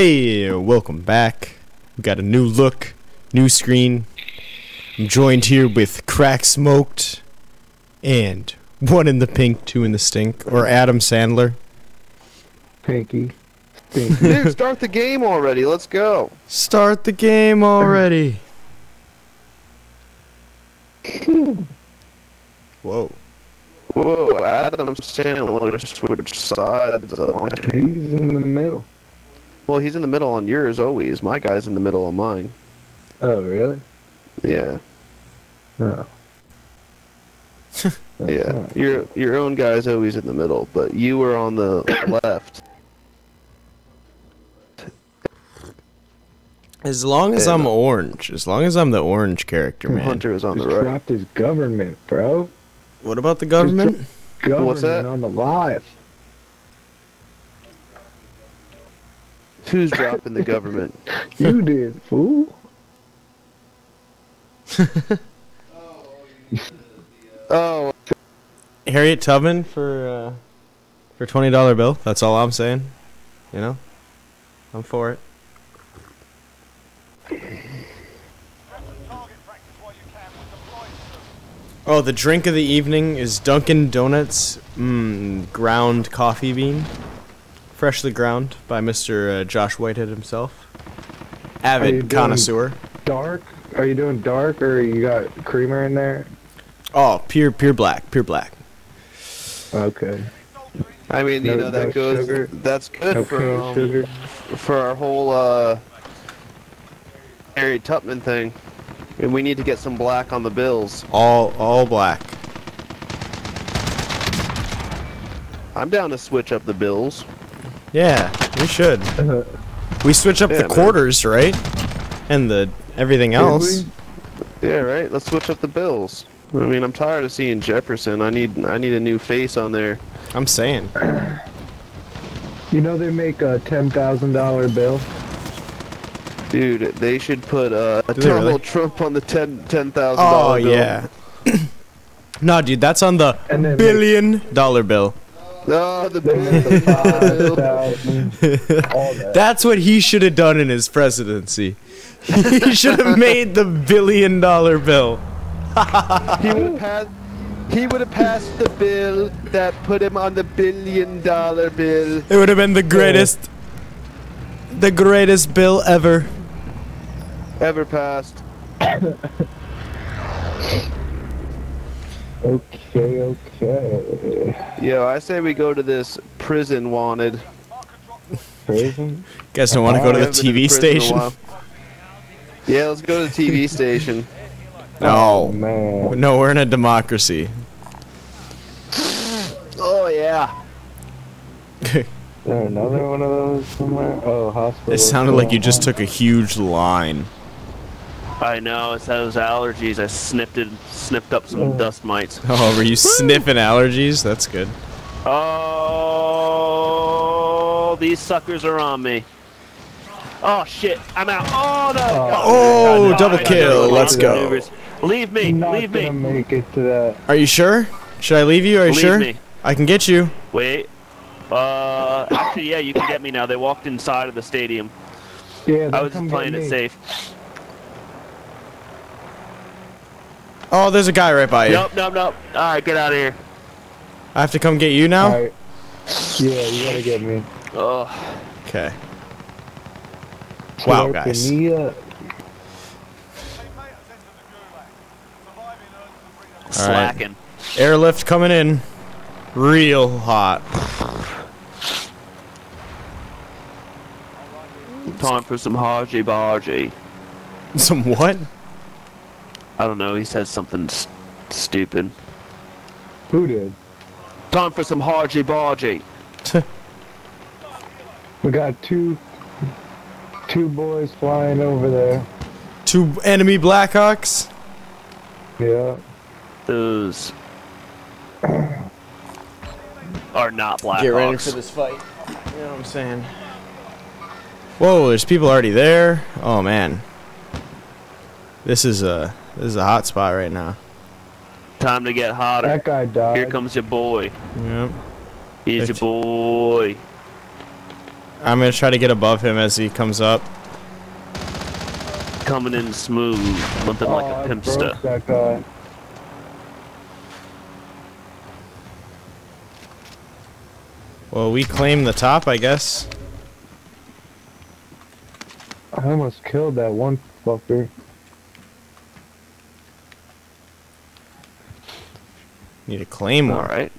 Hey, welcome back. We got a new look, new screen. I'm joined here with Crack Smoked and one in the pink, two in the stink, or Adam Sandler. Pinky. Stinky. Dude, start the game already. Let's go. Start the game already. Whoa. Whoa, Adam Sandler switch sides. on it. He's in the middle. Well, he's in the middle on yours always. My guy's in the middle on mine. Oh, really? Yeah, No. Oh. yeah. Your your own guy's always in the middle, but you were on the left. As long as Yeah, I'm orange, as long as I'm the orange character, man. Hunter is on Just the right. dropped his government, bro. What about the government? Government What's that? on the live. Who's dropping the government? You did, fool. Oh, Harriet Tubman for uh, for twenty dollar bill. That's all I'm saying. You know, I'm for it. Oh, the drink of the evening is Dunkin' Donuts mm, ground coffee bean, freshly ground by Mr. Uh, Josh Whitehead himself, avid connoisseur. Dark? Are you doing dark or you got creamer in there? Oh, pure pure black, pure black. Okay. I mean, you No- know that no goes. sugar? That's good No for um, sugar? for our whole uh, Harry Tubman thing. And we need to get some black on the bills. All all black. I'm down to switch up the bills. Yeah, we should. We switch up Yeah, the man. quarters, right? And the everything else. Yeah, right. Let's switch up the bills. I mean, I'm tired of seeing Jefferson. I need I need a new face on there. I'm saying. You know they make a ten thousand dollar bill. Dude, they should put uh, Do they Donald really? Trump on the ten ten thousand Oh dollar bill. yeah. no, dude, that's on the And then billion dollar bill. Oh, the They make a five bill. thousand. All that. That's what he should have done in his presidency. he should have made the billion dollar bill. he would have passed. He would have passed the bill that put him on the billion dollar bill. It would have been the greatest, the greatest bill ever. Ever passed. Okay, okay. Yo, I say we go to this prison wanted. Prison? Guys don't want to go to the TV prison in a station. Yeah, let's go to the TV station. Oh No, man. no, we're in a democracy. Oh yeah. Is there another one of those somewhere? Oh, hospital. It sounded like you just took a huge line. I know, it's those allergies. I sniffed it, sniffed up some dust mites. Oh, were you sniffing allergies? That's good. Oh, these suckers are on me. Oh shit, I'm out. Oh no. Oh, No, double kill. Let's go. know. Leave me, Not leave me, make it to that. Are you sure? Should I leave you? Are you leave sure? me. I can get you. Wait. Uh, actually, yeah, you can get me now. They walked inside of the stadium. Yeah, I was just playing it me. safe. Oh, there's a guy right by you. Nope, nope, nope. All right, get out of here. I have to come get you now? Alright. Yeah, you gotta get me. Oh, Okay. Wow, Slurping guys. me up. slacking. Airlift coming in. Real hot. Time for some Haji Baji. Some what? I don't know. He said something s- stupid. Who did? Time for some Haji Baji. We got two two boys flying over there. Two enemy Blackhawks? Yeah. Those are not black. Get ready for this fight. You know what I'm saying? Whoa, there's people already there. Oh man. This is a this is a hot spot right now. Time to get hotter. That guy died. Here comes your boy. Yep. He's your boy. I'm gonna try to get above him as he comes up. Coming in smooth, limping like oh, a I pimp broke that guy. Well, we claim the top, I guess. I almost killed that one fucker. Need a claymore. All right.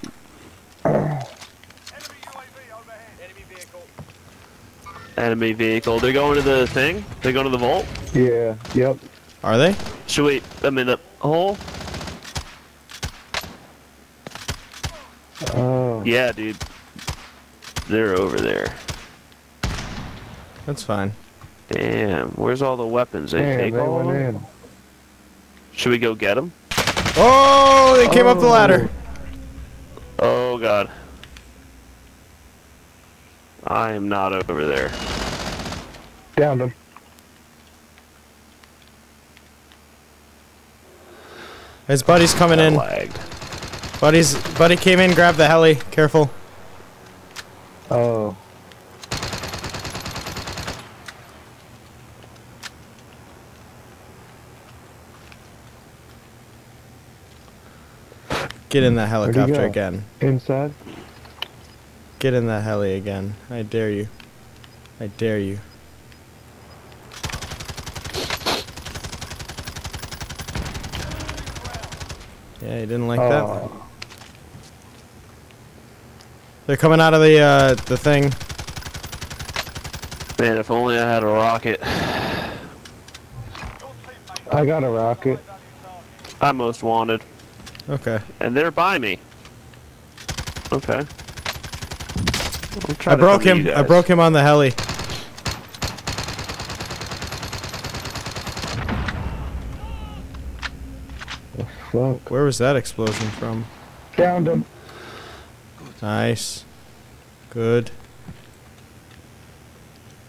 Enemy vehicle. They're going to the thing. They're going to the vault. Yeah, yep. Are they? Should we? I'm in the hole. Oh, Yeah, dude. They're over there. That's fine. Damn. Where's all the weapons? They damn, take they all of went them? in. Should we go get them? Oh, they came up the ladder. Oh. oh god. I am not over there. Downed him. His buddy's coming That in. lagged. Buddy's buddy came in, grabbed the heli. Careful. Oh, Get in that helicopter again. inside. Get in that heli again. I dare you. I dare you. Yeah, he didn't like that. Oh, They're coming out of the uh, the thing. Man, if only I had a rocket. I got a rocket. I'm most wanted. Okay. And they're by me. Okay. I'll try I to broke him. I broke him on the heli. Fuck. Where was that explosion from? Downed him. Nice. Good.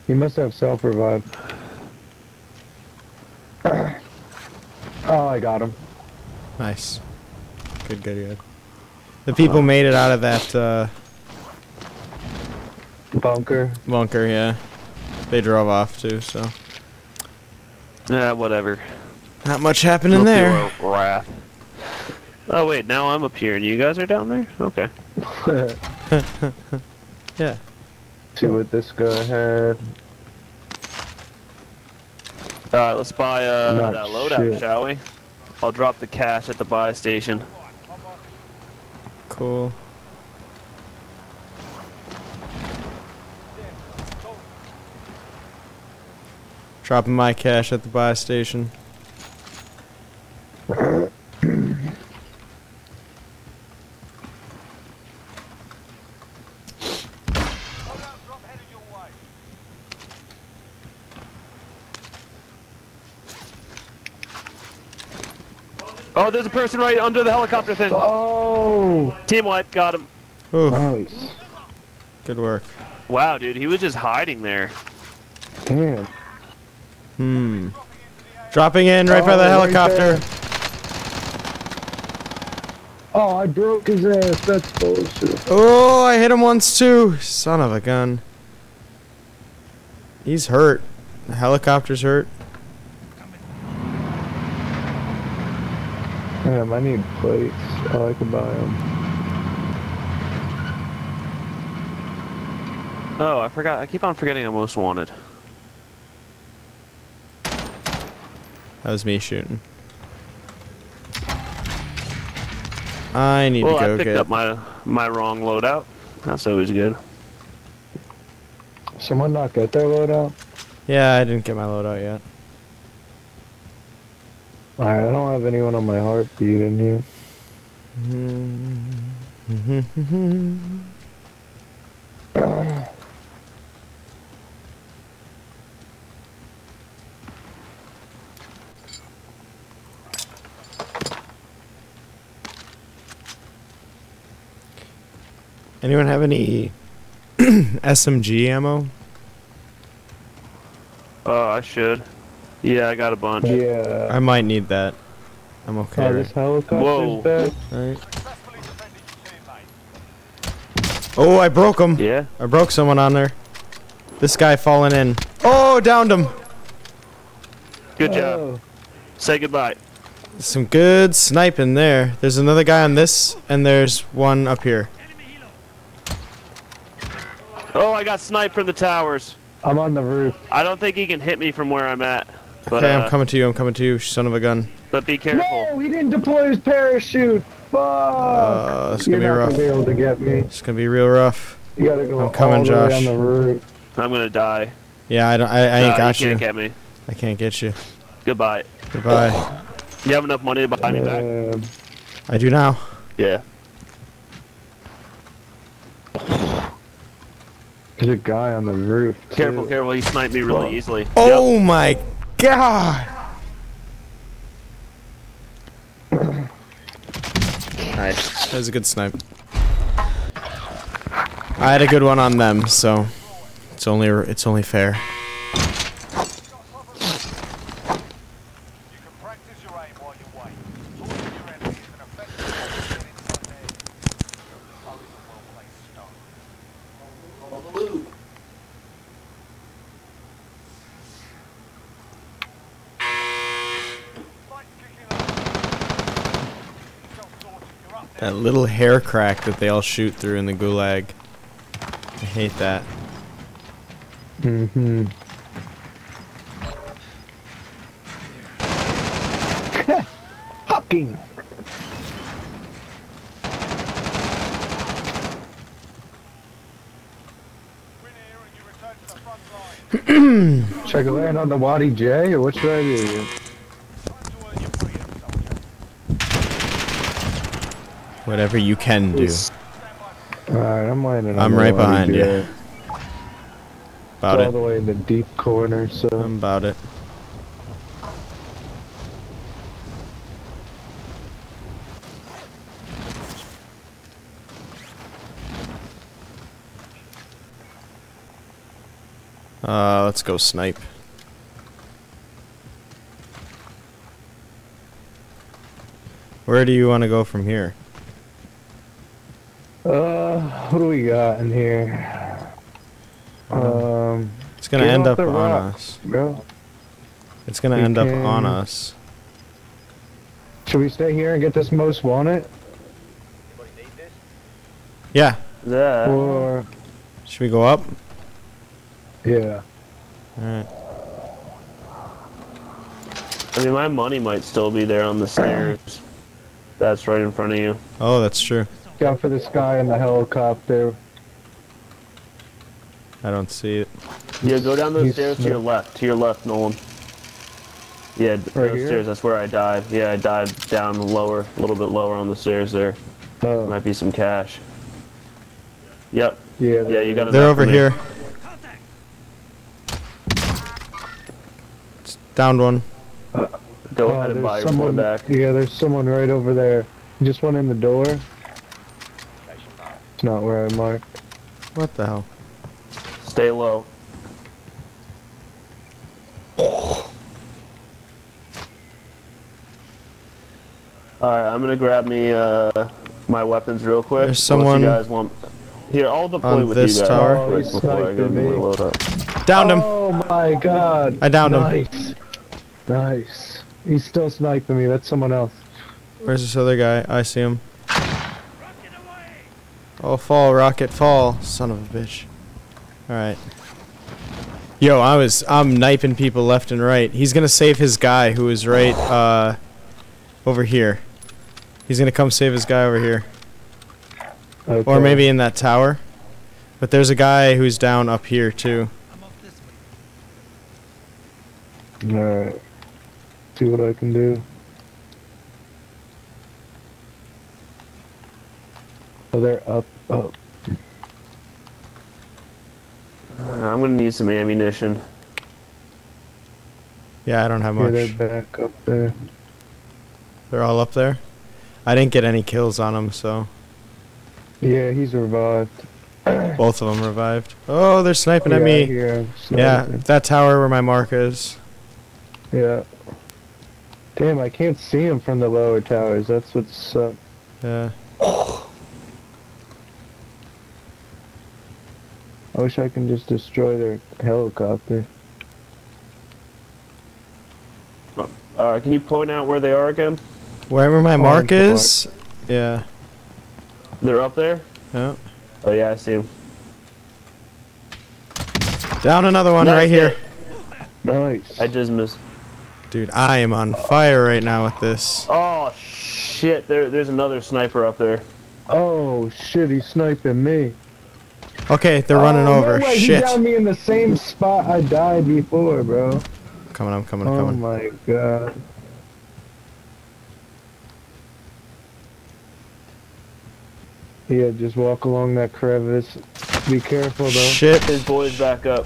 He must have self-revived. Oh, I got him. Nice. Good, good, good. The people made it out of that uh, Bunker. bunker, yeah. They drove off too, so. Yeah, whatever. Not much happening No there. Wrath. Oh wait, now I'm up here and you guys are down there? Okay. Yeah. See what this guy had. Alright, let's buy uh, Not that loadout, shit. shall we? I'll drop the cash at the buy station. Cool. Dropping my cash at the buy station. Oh, there's a person right under the helicopter thing. Oh, Team wipe, got him. Ooh, nice. good work. Wow, dude, he was just hiding there. Damn. Hmm. Dropping in right by the Oh, right helicopter. there. Oh, I broke his ass. That's bullshit. Oh, I hit him once too. Son of a gun. He's hurt. The helicopter's hurt. Damn, I need plates. Oh, I can buy them. Oh, I forgot. I keep on forgetting I'm most wanted. That was me shooting. I need Well, to go I picked get. up my my wrong loadout. That's always good. Someone not get their loadout? Yeah, I didn't get my loadout yet. Alright, I don't have anyone on my heartbeat in here. Anyone have any SMG ammo? Oh, I should. Yeah, I got a bunch. Yeah. I might need that. I'm okay. Oh, this helicopter's Whoa. back. Alright. Oh, I broke him. Yeah. I broke someone on there. This guy falling in. Oh, downed him. Good job. Oh, Say goodbye. Some good sniping there. There's another guy on this, and there's one up here. Oh, I got sniped from the towers. I'm on the roof. I don't think he can hit me from where I'm at. But, Okay, uh, I'm coming to you. I'm coming to you, son of a gun. but be careful. No, he didn't deploy his parachute. Fuck. Uh, it's You're gonna be rough. gonna be able to get me. It's gonna be real rough. You gotta go I'm coming, all Josh. on the. I'm gonna die. Yeah, I don't. I, I ain't Nah, got you. you. Can't get me. I can't get you. Goodbye. Goodbye. You have enough money to buy me back? I do now. Yeah. there's a guy on the roof. too. Careful, careful. He sniped me really easily. Yep. Oh my god! Nice. That was a good snipe. I had a good one on them, so it's only it's only fair. You can practice your aim while you wait. Taunting your enemy is an effective way of getting inside their head. Always a well-placed start. Fight kicking off. Self-sorted, you're up there. That little hair crack that they all shoot through in the gulag. I hate that. Mm-hmm. Fucking. Win here and you return to the front line. Should I land on the Wadi J or what should I do? Time to earn your freedom, soldier. Whatever you can do. Alright, I'm landing I'm right behind you. About all the way in the deep corner, so I'm about it. Uh, let's go snipe. Where do you want to go from here? What do we got in here? Um, It's gonna end up the on rock. us. bro, It's gonna We end up on us. should we stay here and get this most wanted, Yeah. Yeah. or Should we go up? yeah? Alright. I mean, my money might still be there on the stairs. That's right in front of you. Oh, that's true. Got for this guy in the helicopter. I don't see it. Yeah, go down those He's stairs to your left. To your left, Nolan. Yeah, Right those here? stairs. That's where I died. Yeah, I died down lower, a little bit lower on the stairs there. Oh, Might be some cash. Yep. yeah. Yeah, you got it. They're over here. It's down one. Go Oh, ahead and buy your someone, phone back. Yeah, there's someone right over there. Just went in the door. It's not where I marked. What the hell? Stay low. Alright, I'm gonna grab me uh, my weapons real quick. There's someone you guys want. Here, I'll deploy on with this you guys tower. real Oh, before I go sniping me. load up. Downed him. Oh my god. I downed him. nice. Nice. He's still sniping me. That's someone else. Where's this other guy? I see him. Oh, fall, rocket, fall. Son of a bitch. Alright. Yo, I was, I'm knifing people left and right. He's gonna save his guy who is right, uh, over here. He's gonna come save his guy over here. Okay. Or maybe in that tower. But there's a guy who's down up here, too. Alright. See what I can do. Oh, they're up. Oh, uh, I'm gonna need some ammunition. Yeah, I don't have yeah, much. they're back up there. They're all up there. I didn't get any kills on them, so Yeah, he's revived. both of them revived. Oh, they're sniping at Yeah, I me. hear him Yeah, that tower where my mark is. Yeah. Damn, I can't see him from the lower towers. That's what's sucks. Yeah. I wish I can just destroy their helicopter. Uh, can you point out where they are again? Wherever my mark Orange is. Yeah. They're up there. Yeah. Oh yeah, I see them. Down another one Nice right here. hit. Nice. I just missed. Dude, I am on fire right now with this. Oh shit! There, there's another sniper up there. Oh shit, he's sniping me. Okay, they're running oh, over. No way, Shit. He got me in the same spot I died before, bro. Coming, I'm coming, I'm coming. Oh my god. Yeah, just walk along that crevice. Be careful though. Shit, His boys back up.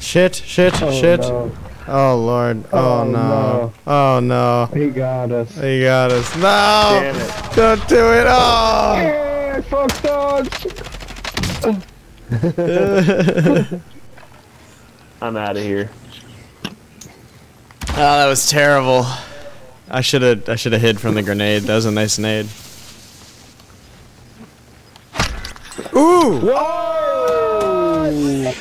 shit, shit, Oh, shit. no. Oh lord. Oh, Oh, no. no. Oh no. He got us. He got us. No! Damn it! Don't do it. Oh! Yeah, fuck dogs. I'm out of here. Oh, that was terrible. I should have I should have hid from the grenade. That was a nice nade. Ooh! Whoa!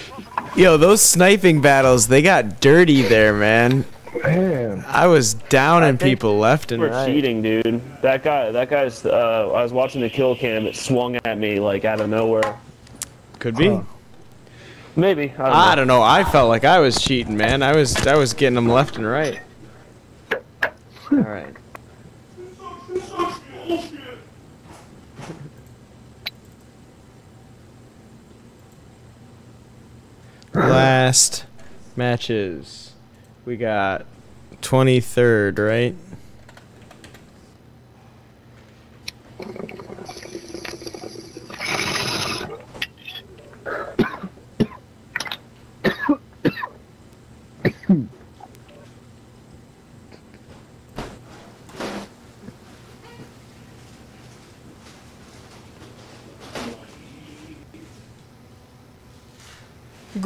Yo, those sniping battles, they got dirty there, man. Man. I was downing think people left and We're right. cheating, dude. That guy, that guy's. Uh, I was watching the kill cam. It swung at me like out of nowhere. Could be. Huh. Maybe. I don't know. I don't know. I felt like I was cheating, man. I was I was getting them left and right. All right. Last matches. We got 23rd, right?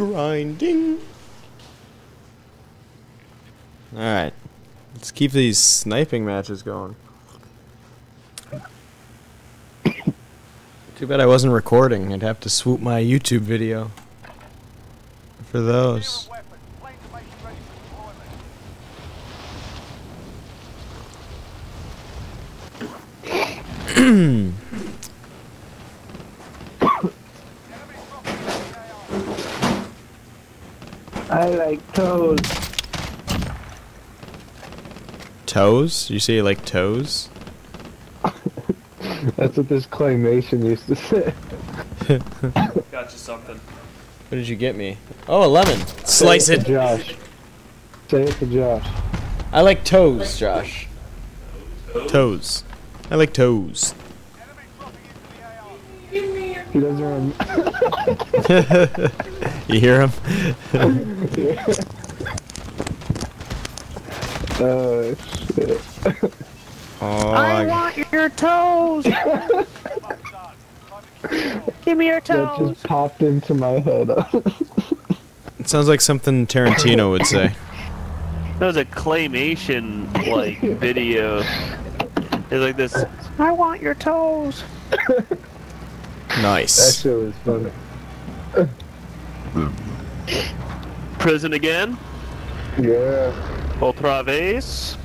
Grinding. Alright. Let's keep these sniping matches going. Too bad I wasn't recording. I'd have to swoop my YouTube video for those. Weapon. Plane information ready for deployment. I like toes. Toes? You say you like toes? That's what this claymation used to say. Got you something. What did you get me? Oh, a lemon. Slice Say it. to Josh. Say it to Josh. I like toes, Josh. Toes. I like toes. He doesn't rem- You hear him? Oh shit. Oh, I want your toes. Give me your That toes. just popped into my head. it sounds like something Tarantino would say. That was a claymation like video. It's like this. I want your toes. That Nice. shit was funny. Prison again. Yeah. Otra vez.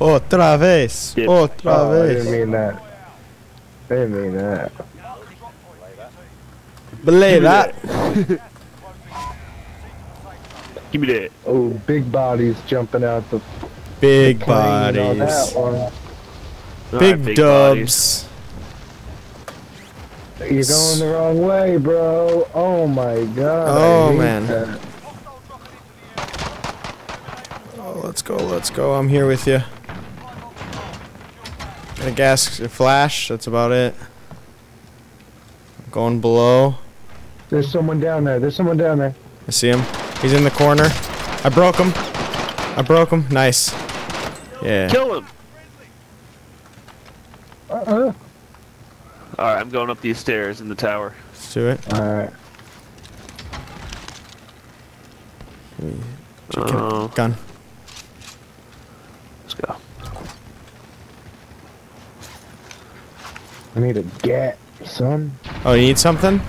Otra vez. Yep. Otra Oh, I didn't mean that. I didn't mean that. Belay that. Give me that. Oh, big bodies jumping out the Big plane on that bodies. one. Big right, bodies. dubs. You're going the wrong way, bro. Oh my god. Oh, man. that. Oh, let's go, let's go. I'm here with you. Got a gas a flash. That's about it. Going below. There's someone down there. There's someone down there. I see him. He's in the corner. I broke him. I broke him. Nice. Yeah. Kill him. Uh-uh. All right, I'm going up these stairs in the tower. Let's do it. Alright. Uh, Gun. let's go. I need a get, son. Oh, you need something?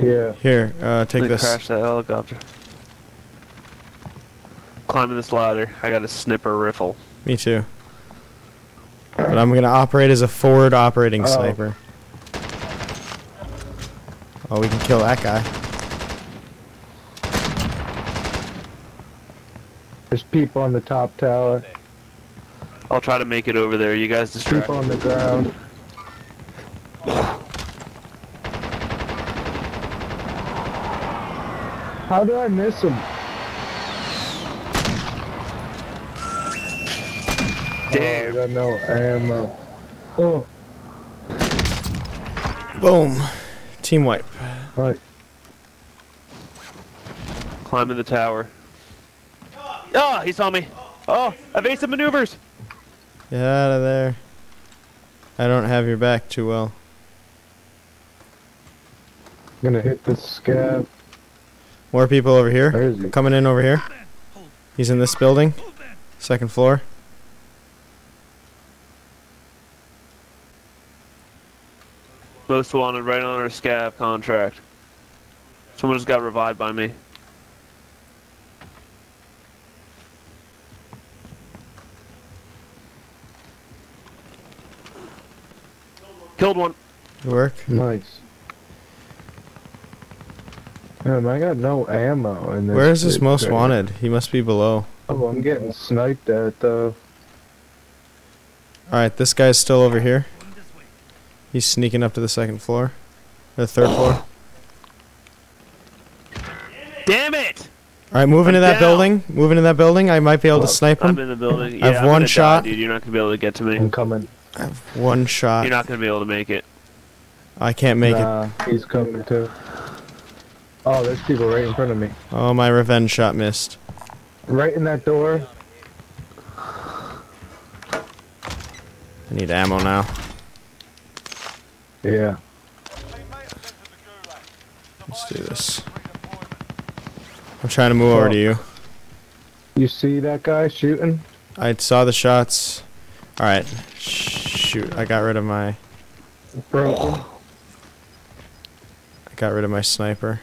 Yeah. Here, uh, take They this. Crash that helicopter. Climbing this ladder. I got a snipper rifle. Me too. But I'm gonna operate as a forward operating Oh. sniper. Oh, we can kill that guy. There's people on the top tower. I'll try to make it over there. You guys distract. People on the ground. How did I miss him? Oh, I Damn. got no ammo. Uh, oh, Boom. Team wipe. right. Climbing the tower. Oh, he saw me. Oh, evasive maneuvers. Get out of there. I don't have your back too well. I'm gonna hit this scav. More people over here. Where is he? Coming in over here. He's in this building. Second floor. Most wanted right on our scav contract. Someone just got revived by me. Killed one. Good work. Nice. Man, I got no ammo in this. Where is this most thing. wanted? He must be below. Oh, I'm getting sniped at though. Alright, this guy's still over here. He's sneaking up to the second floor. Or the third floor. Damn it! Alright, move into I'm that down. building. Move into that building. I might be able to snipe him. I'm him. in the building. I have Yeah, I'm one gonna die, shot. dude. You're not gonna be able to get to me. I'm coming. I have one shot. You're not gonna be able to make it. I can't make it. nah, he's coming too. Oh, there's people right in front of me. Oh, my revenge shot missed. Right in that door. I need ammo now. Yeah. Teammate has entered the gulag. Let's do this. I'm trying to move over Oh. to you. You see that guy shooting? I saw the shots. Alright. Shoot. I got rid of my Broken. I got rid of my sniper.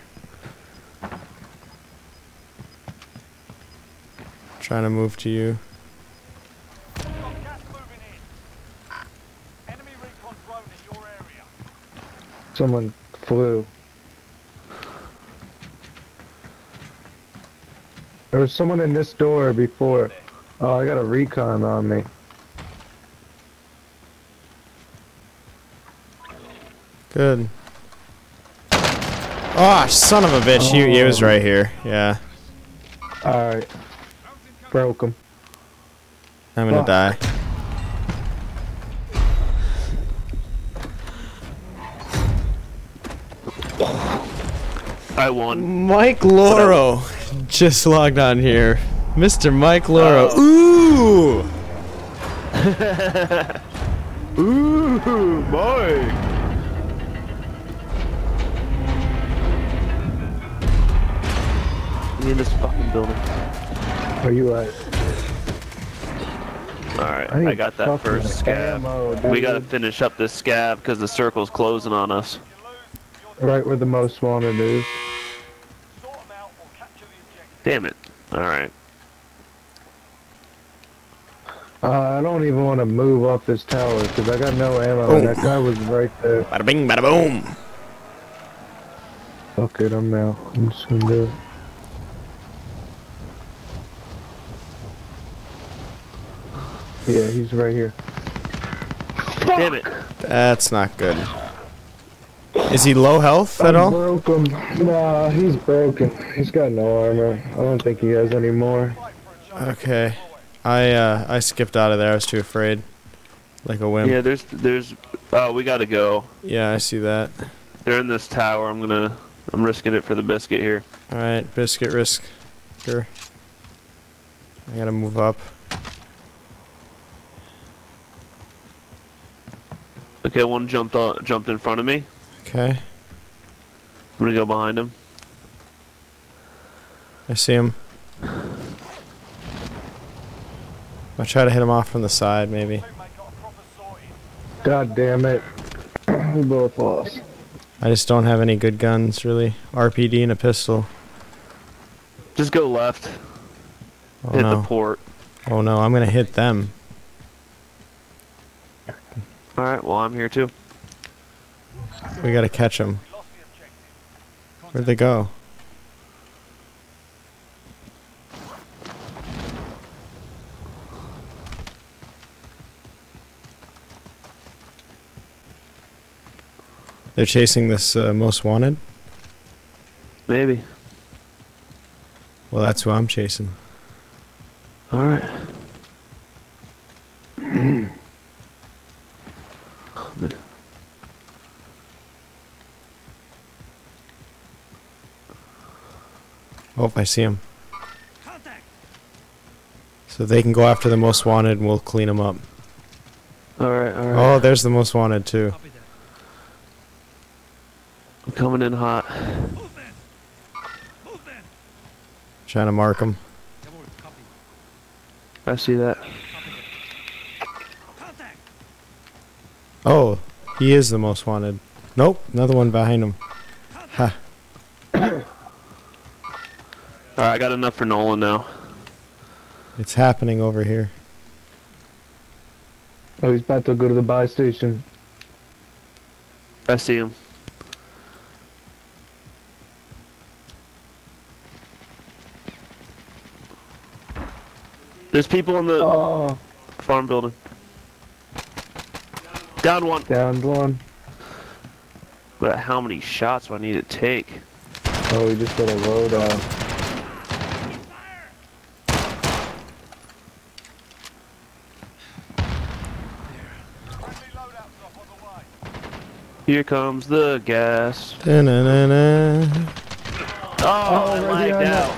Trying to move to you. Got gas moving in. Enemy recon drone in your area. Someone flew. There was someone in this door before. Oh, I got a recon on me. Good. Oh, son of a bitch. He, he was Oh. right here. Yeah. Alright. Broke him. I'm gonna Fuck. die. I won. Mike Loro just logged on here. Mr. Mike Loro. Ooh! Ooh, boy. Me in this fucking building. Where you at? Alright, I I, got that first scav. ammo, we gotta finish up this scav because the circle's closing on us. Right where the most wanted is. Sort them out or capture the objective. Damn it. Alright. Uh, I don't even want to move off this tower because I got no ammo. and Oh. That guy was right there. Bada bing, bada boom. Fuck it, I'm now. I'm just gonna do it. Yeah, he's right here. Damn it. That's not good. Is he low health at I all? broke him. Nah, he's broken. He's got no armor. I don't think he has any more. Okay. I uh I skipped out of there. I was too afraid. Like a wimp. Yeah, there's, there's, oh, we gotta go. Yeah, I see that. They're in this tower. I'm gonna, I'm risking it for the biscuit here. Alright, biscuit risk. Sure. I gotta move up. Okay, one jumped on, jumped in front of me. Okay. I'm gonna go behind him. I see him. I'll try to hit him off from the side, maybe. Teammate got a proper sorted. God damn it. we both lost. I just don't have any good guns, really. RPD and a pistol. Just go left. Oh hit the port. Oh no, I'm gonna hit them. Alright, well, I'm here too. We gotta catch them. We lost the objective. Where'd they go? They're chasing this uh, most wanted. Maybe. Well, that's who I'm chasing. Alright. Oh, I see him. So they can go after the most wanted, and we'll clean them up. Alright, alright. Oh, there's the most wanted too. I'm coming in hot. Trying to mark them. I see that. Oh, he is the most wanted. Nope, another one behind him. Ha. Alright, I got enough for Nolan now. It's happening over here. Oh, he's about to go to the buy station. I see him. There's people in the Oh, farm building. Down one. down one. But how many shots do I need to take? Oh, we just got a load out. Friendly loadouts off on the way. Here comes the gas. Da-na-na-na. Oh, I right lagged out.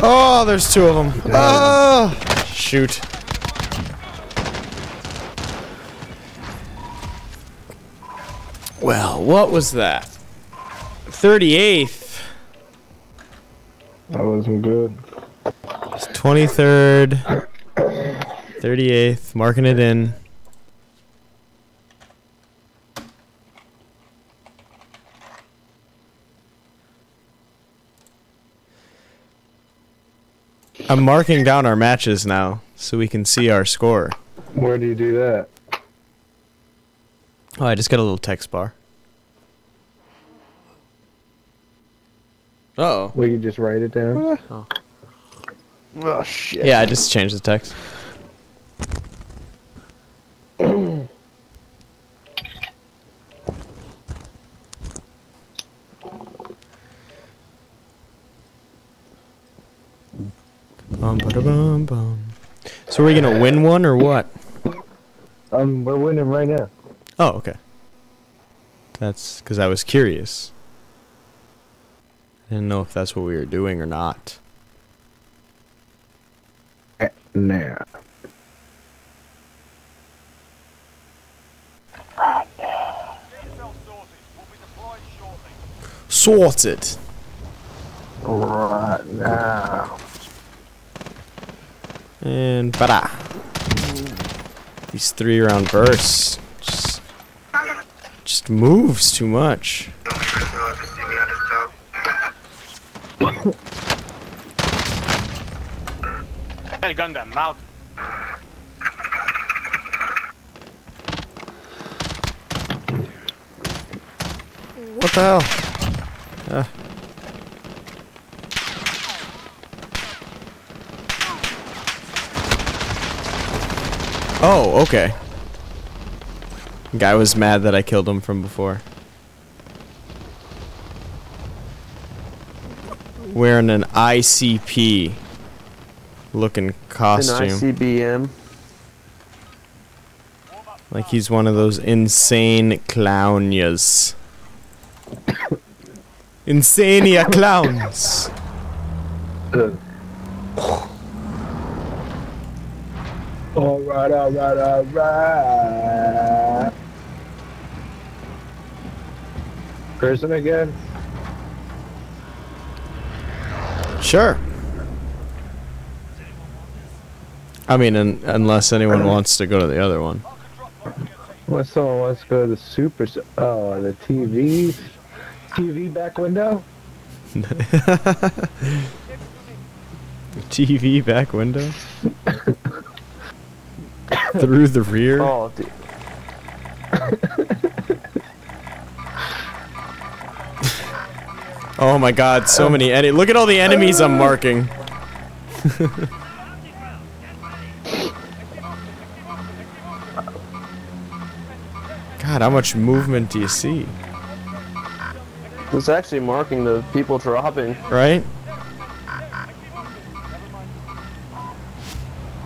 Oh, there's two of them. Oh, shoot. Well, what was that? 38th. That wasn't good. 23rd. 38th. Marking it in. I'm marking down our matches now so we can see our score. Where do you do that? Oh, I just got a little text bar. Uh oh. Well, you just write it down. Oh shit. Yeah, I just changed the text. So are we gonna win one or what? Um, we're winning right now. Oh, okay. That's because I was curious. I didn't know if that's what we were doing or not. Now. Intel sources will be deployed shortly. Sorted. Right now. And bada. These three round bursts just, just moves too much. Hey, Gundam, mount. What the hell? Uh. Oh, okay. Guy was mad that I killed him from before. Wearing an ICP looking costume. An costume. ICBM. Like he's one of those insane clowns. Insania clowns. Alright, alright, alright. Person again? Sure. I mean, un- unless anyone wants to go to the other one. Mark a drop point for your team. Well, someone wants to go to the super. Oh, the TV. TV back window. TV back window. Through the rear. Oh, dude. Oh my god, so many eni- Look at all the enemies I'm marking. God, how much movement do you see? It's actually marking the people dropping. Right?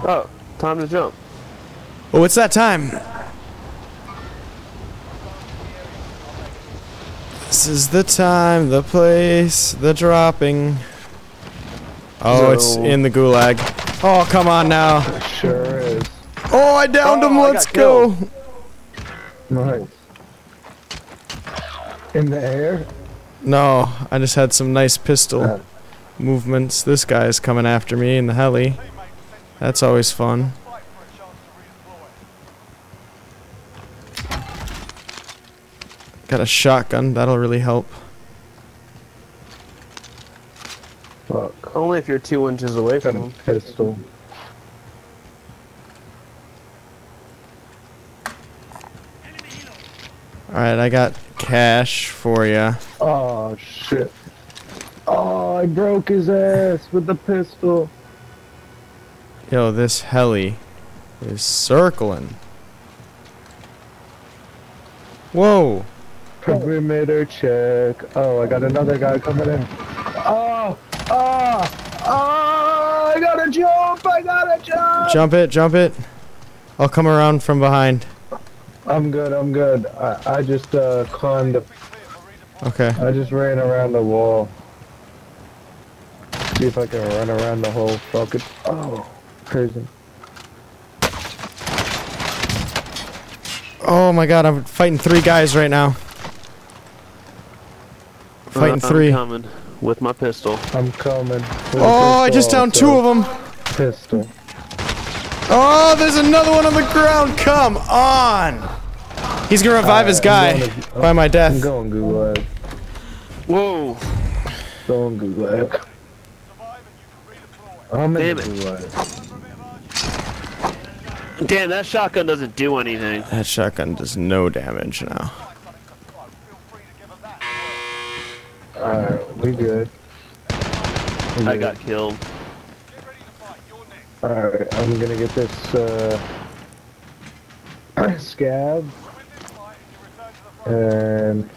Oh, time to jump. Oh, it's that time. This is the time, the place, the dropping. Oh, it's in the gulag. Oh, come on now. Sure is. Oh, I downed him. Oh, I Let's go. Nice. In the air. No, I just had some nice pistol Uh. movements. This guy's coming after me in the heli. That's always fun. Fight for a chance to redeploy. Got a shotgun. That'll really help. Fuck. Only if you're two inches away from him. pistol. Alright, I got cash for ya. Oh shit. Oh, I broke his ass with the pistol. Yo, this heli is circling. Whoa. Perimeter check. Oh, I got another guy coming in. Oh, oh, oh, I gotta jump, I gotta jump. Jump it, jump it. I'll come around from behind. I'm good, I'm good. I, I just uh, climbed, the, Okay. I just ran around the wall. See if I can run around the whole fucking, oh, prison. Oh my god, I'm fighting three guys right now. Uh, Fighting Uh, three. I'm coming with my pistol. I'm coming. Oh, I just pistol downed two of them. Pistol. Oh, there's another one on the ground. Come on. He's gonna revive his uh, guy I'm to- by my death. I'm going gulag. Uh, Whoa! Going gulag. I'm in Damn the it. gulag. Damn, that shotgun doesn't do anything. That shotgun does no damage now. Alright, we good. We I good. got killed. Alright, I'm gonna get this uh scav and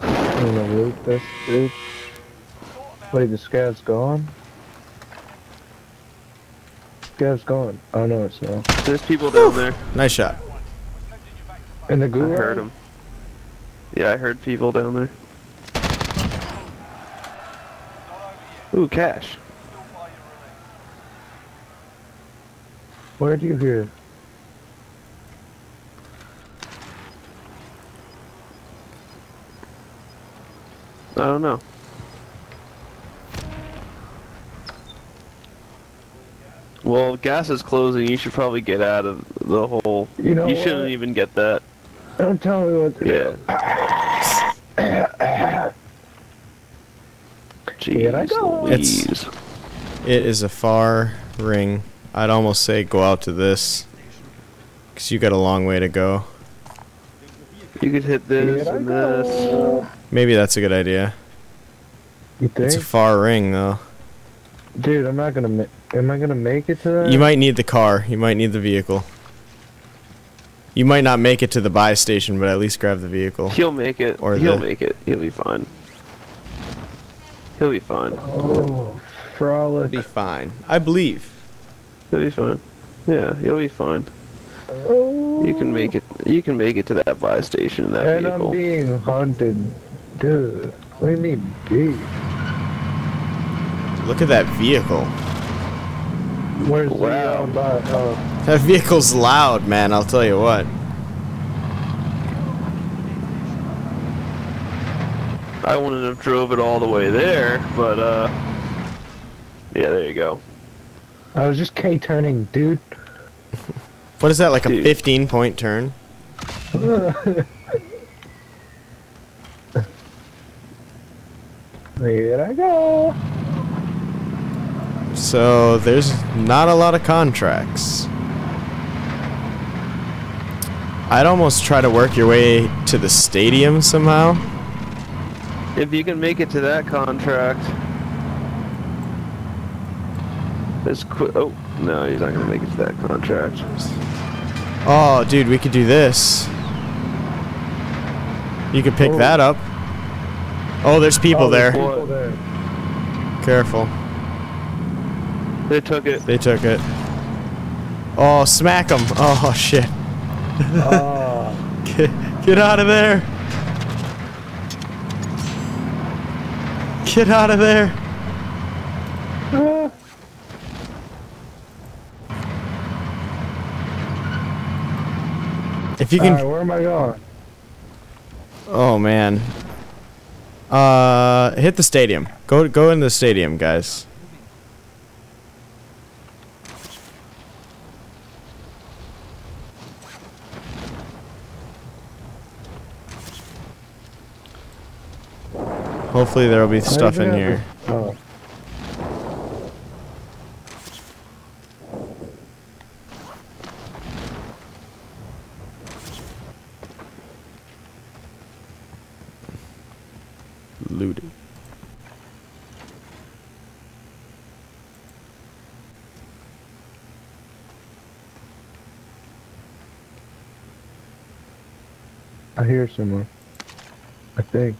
I'm gonna loot this dude. Wait, the scav's gone? Scav's gone. Oh no, it's not. There's people down there. Nice shot. In the I heard them. Yeah, I heard people down there. Ooh, cash. Where do you hear? I don't know. Well, gas is closing. You should probably get out of the hole. You know you shouldn't what? even get that. Don't tell me what to do. Yeah. Here I go. It's- Louise. It is a far ring. I'd almost say go out to this. Because you got a long way to go. You could hit this Here and this. go. Maybe that's a good idea. You It's a far ring, though. Dude, I'm not gonna am I gonna make it to that? You might need the car. You might need the vehicle. You might not make it to the buy station, but at least grab the vehicle. He'll make it. Or He'll the- make it. He'll be fine. He'll be fine. Oh, frolic. Be fine. I believe. He'll be fine. Yeah, he'll be fine. Oh. You can make it. You can make it to that buy station in that And vehicle. I'm being hunted. Dude, what do you mean, be? Look at that vehicle. Where's Wow. the uh. Oh, That vehicle's loud, man. I'll tell you what. I wouldn't have drove it all the way there, but uh, yeah, there you go. I was just K turning, dude. What is that, like a 15 point turn? Here I go. So there's not a lot of contracts. I'd almost try to work your way to the stadium somehow. If you can make it to that contract. This qu- oh no, he's not gonna make it to that contract. Oh, dude, we could do this. You could pick Oh. that up. Oh, there's people Oh, there's there. people there. Careful. They took it. They took it. Oh, smack them. Oh, shit. Ah, Get, get out of there. Get out of there. If you can. right, where am I going? Oh, man. Uh, hit the stadium. Go go in the stadium, guys. Hopefully there'll be stuff in here. Oh. Looted. I hear someone. I think.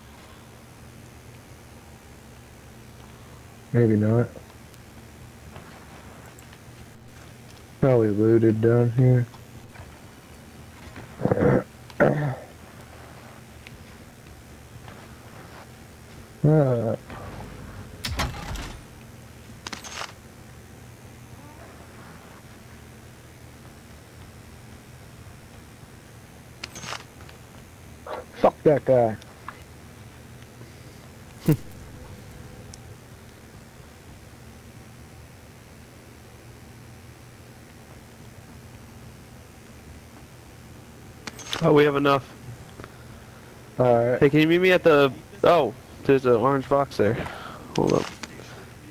Maybe not. Probably looted down here. Ah. Fuck that guy. Oh, we have enough. Alright. Hey, can you meet me at the? Oh, there's an orange box there. Hold up.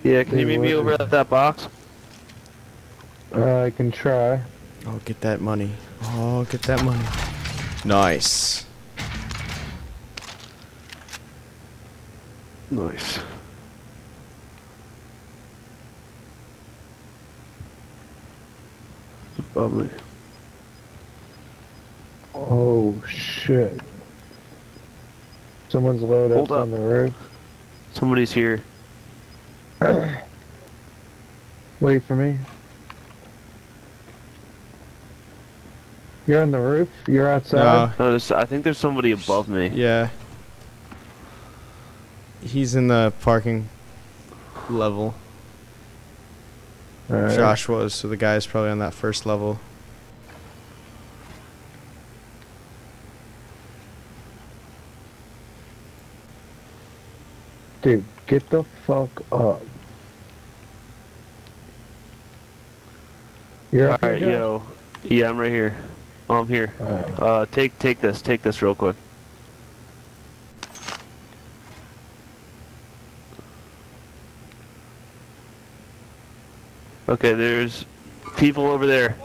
Yeah, can you Hey, meet me over is- at that box? Uh, I can try. Oh, get that money. Oh, get that money. Nice. Nice. Lovely. Oh shit. Someone's loaded up up. on the roof. Somebody's here. Wait for me. You're on the roof? You're outside? No, No, I think there's somebody above me. yeah. He's in the parking level. Alright. Josh was, so the guy's probably on that first level. Dude, get the fuck up. You're up Alright, yo. Yeah, I'm right here. Oh, I'm here. Alright. Uh, take take this. Take this real quick. Okay, there's people over there.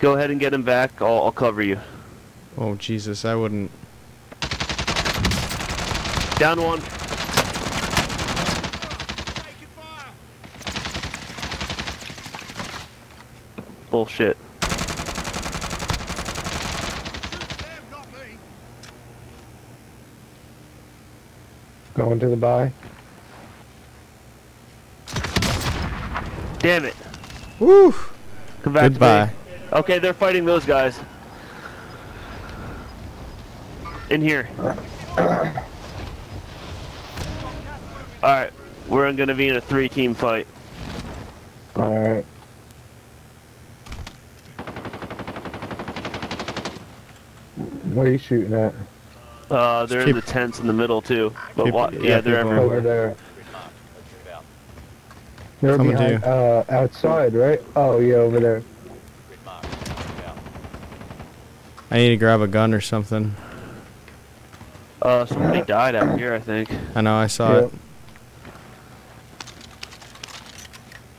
Go ahead and get him back. I'll, I'll cover you. Oh Jesus, I wouldn't. Down one. Bullshit. Going to the buy? Damn it. Woo! Come back Goodbye. to me. Okay, they're fighting those guys. In here. Alright, we're gonna be in a three team fight. Alright. What are you shooting at? Uh, they're in keep- the tents in the middle too. But keep- what? yeah, Yeah, they're everywhere. Over there. They're Coming to behind, uh, outside, right? Oh, yeah, over there. I need to grab a gun or something. Uh, somebody died out here, I think. I know, I saw Yep. it.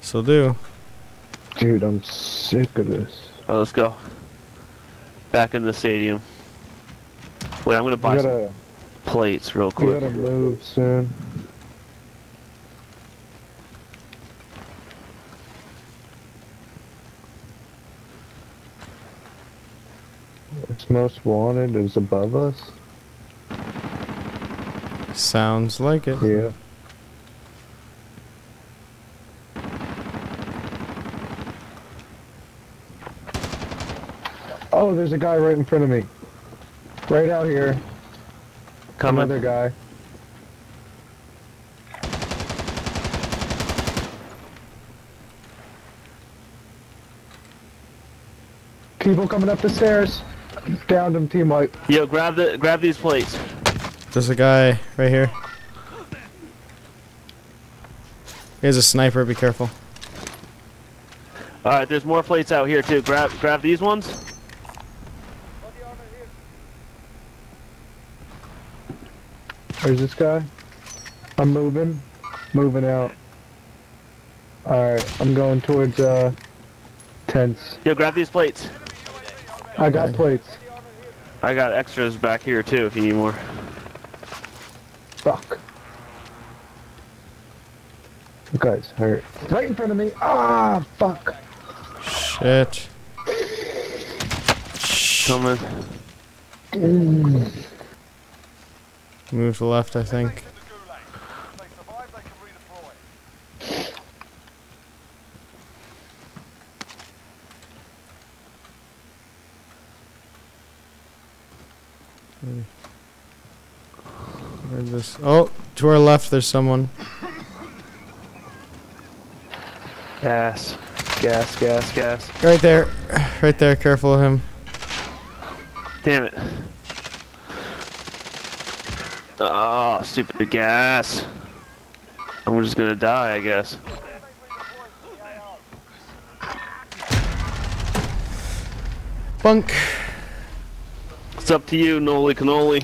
Still do. Dude, I'm sick of this. Oh, let's go. Back in the stadium. Wait, I'm gonna buy some gotta, plates real quick. we quick. gotta move soon. It's most wanted is above us. Sounds like it. Yeah. Oh, there's a guy right in front of me. Right out here. Coming. Another guy. People coming up the stairs. Downed him, team wipe. Yo, grab the grab these plates. There's a guy right here. Here's a sniper, be careful. All right, there's more plates out here too. Grab grab these ones. Where's this guy? I'm moving. Moving out. Alright, I'm going towards, uh, tents. Yo, grab these plates. I got plates. I got extras back here too if you need more. Fuck. You guy's hurt. Right in front of me. Ah, fuck. Shit. Coming. Move to the left, I think. In the gulag. If they survive, they can redeploy. Where's this? Oh, to our left, there's someone. Gas. Gas, gas, gas. Right there. Right there, careful of him. Damn it. Oh, stupid gas. I'm just gonna die, I guess. Bunk. It's up to you, Noli Cannoli.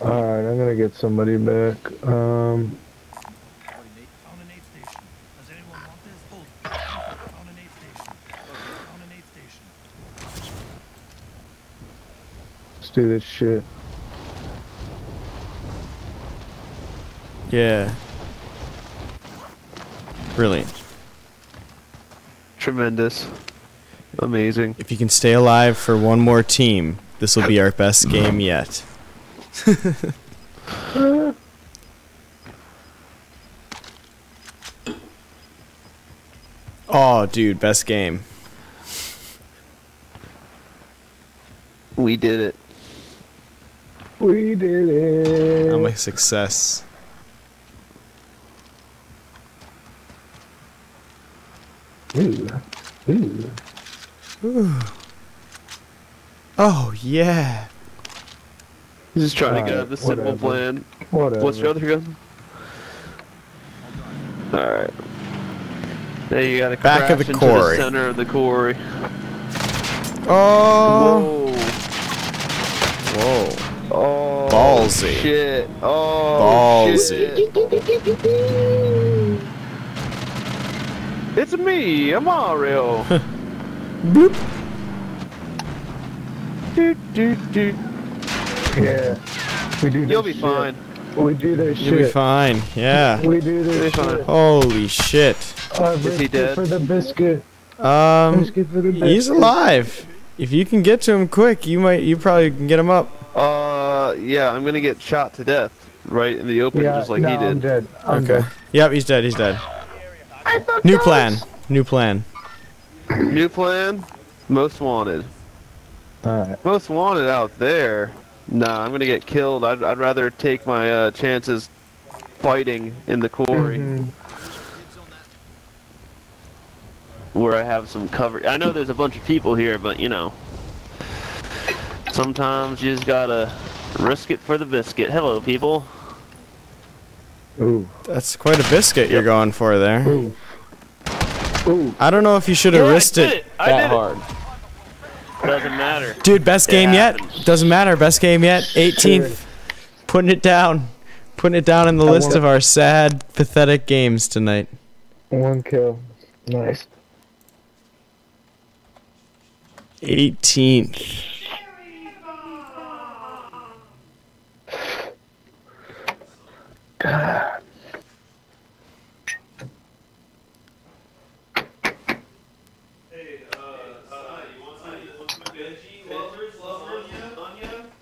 Alright, I'm gonna get somebody back. Um, Found an aid station. Does anyone want this? Hold. Found an aid station. Found an aid station. let's do this shit. Yeah. Brilliant. Tremendous. Amazing. If you can stay alive for one more team, this will be our best game yet. oh, dude, best game. We did it. We did it. I'm a success. Ooh. Ooh. Oh, yeah. He's just trying to get Alright, the simple whatever. plan. Whatever. What's your other gun? Alright. There you gotta Back of crash the into quarry. the center of the quarry. Oh. Whoa. Whoa. Oh. Ballsy. Shit. Oh. Ballsy. shit. It's me, I'm Mario. Boop. do, do, do. Yeah. We do You'll be shit. fine. We do this You'll be fine. Yeah. We do this You'll be fine. shit. Holy shit. Uh, Is he dead? For the biscuit. Um, Biscuit for the biscuit. he's alive. If you can get to him quick, you might. You probably can get him up. Uh, yeah, I'm gonna get shot to death right in the open, Yeah, just like no, he I'm did. dead. I'm Okay. Yep, he's dead. He's dead. New plan. New plan. New plan. Most wanted. Alright. Most wanted out there. Nah, I'm gonna get killed. I'd, I'd rather take my uh, chances fighting in the quarry Mhm. where I have some cover. I know there's a bunch of people here, but you know, sometimes you just gotta risk it for the biscuit. Hello, people. Ooh. That's quite a biscuit you're going for there. Ooh. Ooh. I don't know if you should have Yeah, risked it, it. That did it. hard. Doesn't matter. Dude, best It game yet. Doesn't matter. Best game yet. 18th. Putting it down. Putting it down in the I list of our sad, pathetic games tonight. One kill. Nice. 18th. Uh, uh,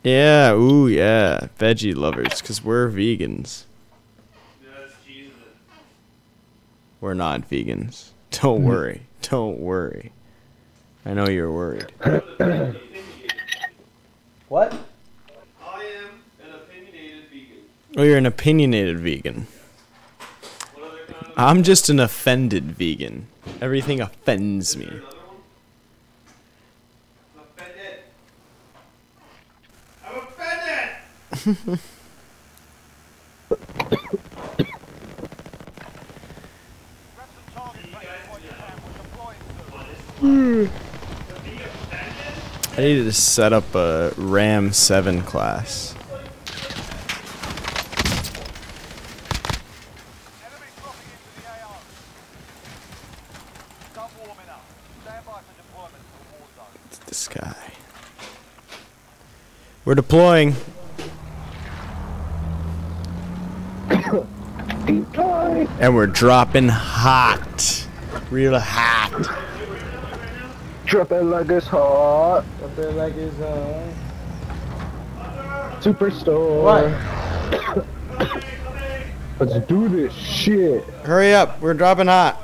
yeah, ooh, yeah. Veggie lovers, because we're vegans. We're not vegans. Don't worry. Don't worry. I know you're worried. what? I am an opinionated vegan. Oh, you're an opinionated vegan. I'm just an offended vegan. Everything offends me. I'm offended. Grab some target practice while you can. We're deploying soon. I need to set up a RAM 7 class. Enemy dropping into the AO. Start warming up. Stand by for deployment to the war zone. This guy. We're deploying. Deep dive. And we're dropping hot. Real hot. Drop it like it's hot. Superstore. What? Let's do this shit. Hurry up. We're dropping hot.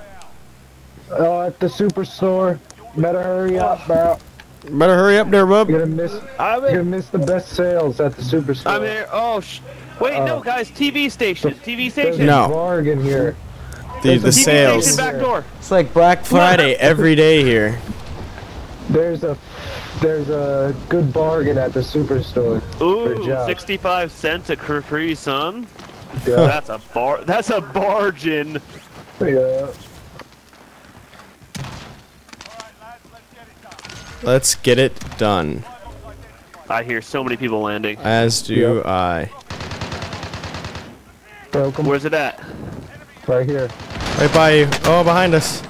Oh, at the superstore. Better hurry up, bro. Better hurry up there, bub. You're gonna miss. I'm You're gonna miss the best sales at the superstore. I'm here. Oh, sh- wait, no, Oh. guys. TV station. TV station. No. a bargain here. The, the TV TV sales. back door. It's like Black Friday every day here. There's a there's a good bargain at the superstore. Ooh, 65 cents a Capri Sun. Yeah. That's a bar. That's a bargain. yeah. Alright, lads, let's get it done. Let's get it done. I hear so many people landing. As do Yep. I. Broke 'em Where's it at? right here. Right by you. Oh, behind us.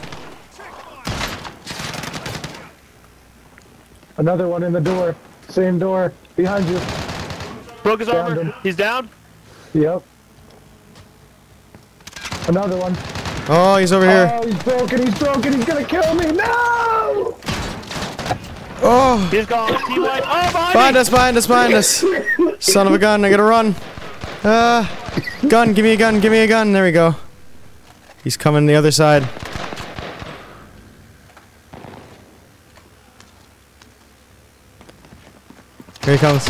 Another one in the door. Same door. Behind you. Broke his Found armor. him. He's down. Yep. Another one. Oh, he's over here. Oh, he's broken. He's broken. He's gonna kill me. No! Oh, He's gone. Team white. Oh, behind behind us, behind us, behind us. Son of a gun, I gotta run. Uh, gun, give me a gun, give me a gun. There we go. He's coming the other side. Here he comes.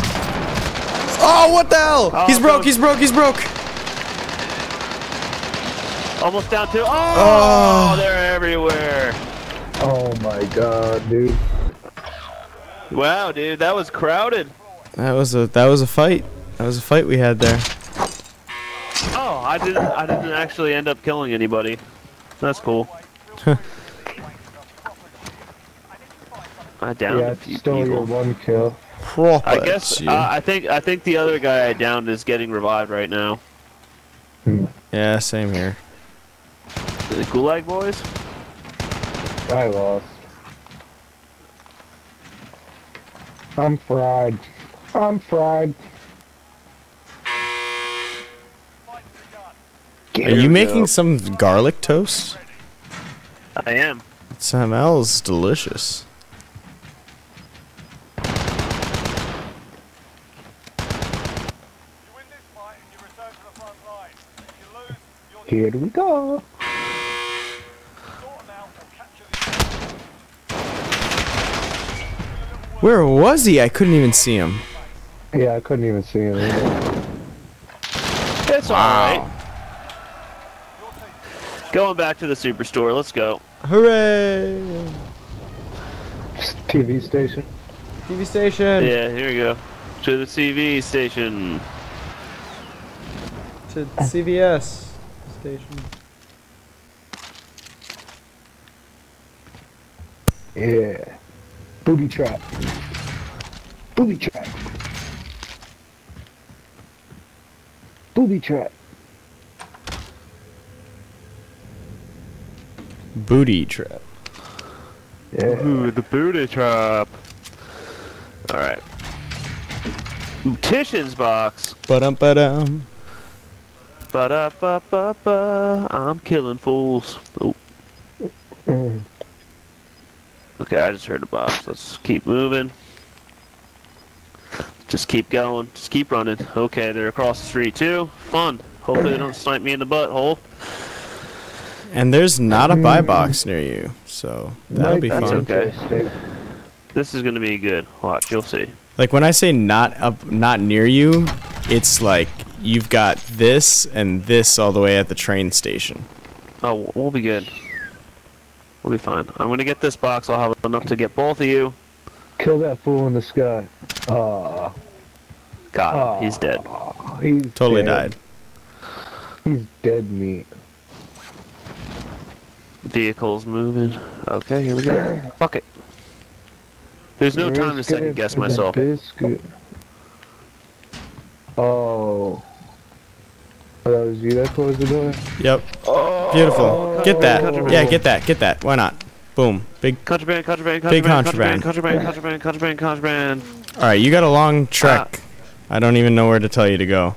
Oh, what the hell? Oh, he's broke, he's broke, he's broke. Almost down two. Oh, Oh. they're everywhere. Oh my god, dude. Wow, dude, that was crowded. That was a that was a fight. That was a fight we had there. Oh, I didn't. I didn't actually end up killing anybody. That's cool. I downed yeah, a few still your people. one kill. Proper. I guess. Uh, I think. I think the other guy I downed is getting revived right now. yeah, same here. The Gulag boys. I lost. I'm fried. I'm fried. Are you making some garlic toast? I am. It smells delicious. Here we this fight and you return to the front line. If you lose, you're Here we go. sort them out or capture the Where was he? I couldn't even see him. Yeah, I couldn't even see him. either. It's alright. Going back to the superstore. Let's go. Hooray! TV station. TV station. Yeah, here we go. To the TV station. To CVS station. Yeah. Booby trap. Booby trap. Booby trap. Booty trap. Yeah. Ooh, the booty trap. Alright. Titian's box. Ba-dum, ba-dum. Ba da ba ba ba. I'm killing fools. Oh. Okay, I just heard a box. Let's keep moving. Just keep going. Just keep running. Okay, they're across the street too. Fun. Hopefully they don't snipe me in the butthole. And there's not a buy box near you, so that'll be Might fun. okay. This is gonna be good. Watch, you'll see. Like when I say not up, not near you, it's like you've got this and this all the way at the train station. Oh, we'll be good. We'll be fine. I'm gonna get this box. I'll have enough to get both of you. Kill that fool in the sky. Ah, Got him. Aw. He's dead. he's Totally dead. died. He's dead meat. Vehicles moving. Okay, here we go. Fuck it. There's no time to second guess myself. Biscuit. Oh. Oh, that was you that closed the door? Yep. Oh. Beautiful. Get that. Contraband. Yeah, get that. Get that. Why not? Boom. Big. Contraband, contraband, Big contraband, contraband. contraband, contraband, contraband, contraband, contraband. All right, you got a long trek. Uh, I don't even know where to tell you to go.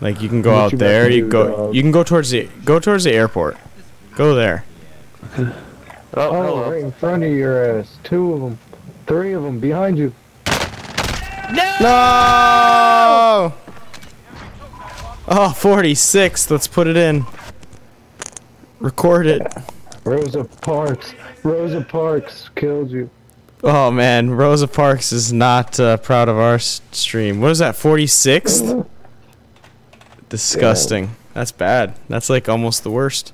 Like you can go What out you there. You go. dog? You can go towards the. Go towards the airport. Go there. Oh, Oh, right in front of your ass. Two of them. Three of them behind you. No! Oh, 46. Let's put it in. Record it. Rosa Parks. Rosa Parks killed you. Oh man, Rosa Parks is not uh, proud of our stream. What is that? 46th? Disgusting. That's bad. That's like almost the worst.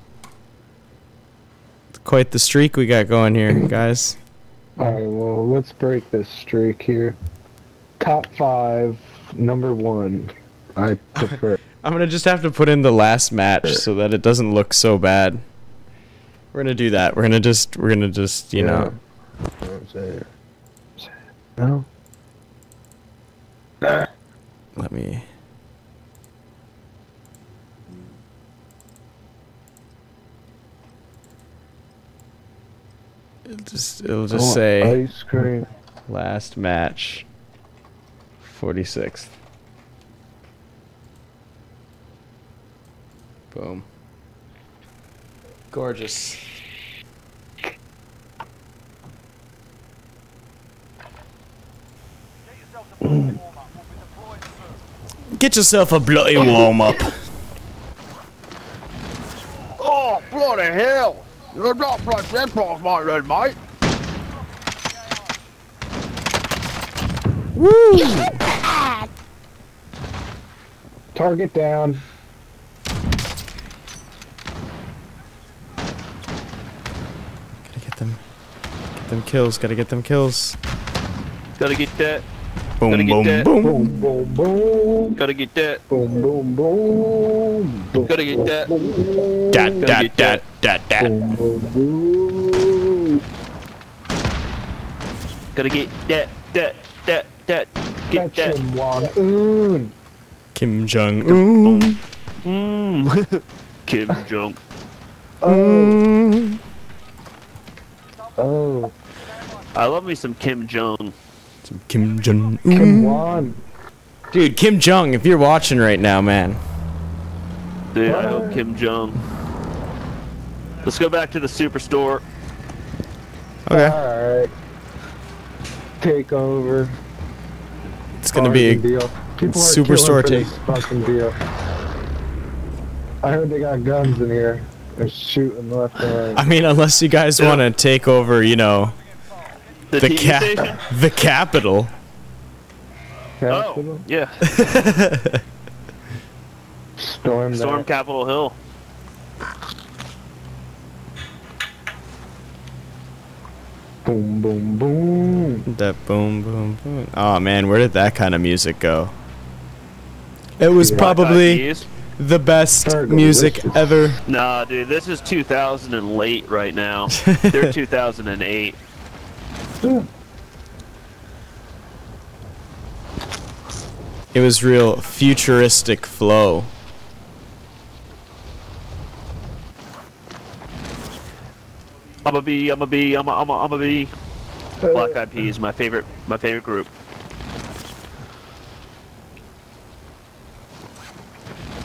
Quite the streak we got going here, guys. Alright, well, let's break this streak here. Top five, number one. I prefer. I'm gonna just have to put in the last match so that it doesn't look so bad. We're gonna do that. We're gonna just, we're gonna just, you know. No? Let me. It'll just, it'll just oh, say Ice cream. last match, 46th. Boom. Gorgeous. Get yourself a bloody warm up. We'll be deploying soon. Get yourself a bloody warm up. Oh, bloody hell! You're not blood red balls, my red mate. Woo! Target down. Gotta get them. Get them kills. Gotta get them kills. Gotta get that. Boom, Gotta get boom, that. boom. Boom, boom, boom. Gotta get that. Boom, boom, boom. boom Gotta get that. boom, Dat, Gotta dat, dat, dat, dat. Boom, boom, boom. Gotta get that. That. That. That. Get that. Kim Jong Un. Kim Jong Un. Mmm. Kim Jong. Oh, mm. oh. I love me some Kim Jong. Some Kim Jong Kim Un. Dude, Kim Jong, if you're watching right now, man. Dude, I hope Kim Jong. Let's go back to the superstore. Okay. Alright. Take over. It's gonna be a deal. People are superstore killing for this fucking deal. I heard they got guns in here. They're shooting left and right. I mean, unless you guys want to take over, you know, The, the TV station? cap, the Capitol. Oh, yeah. Storm, Storm that. Capitol Hill. Boom, boom, boom. That boom, boom, boom. Oh man, where did that kind of music go? It was Yeah. probably the best Fergalicious. music ever. Nah, dude, this is 2000 and late right now. They're 2008. It was real futuristic flow. I'm a bee, I'm a bee, I'm a, I'm a, I'm a bee. Uh, Black Eyed Peas, my favorite, my favorite group.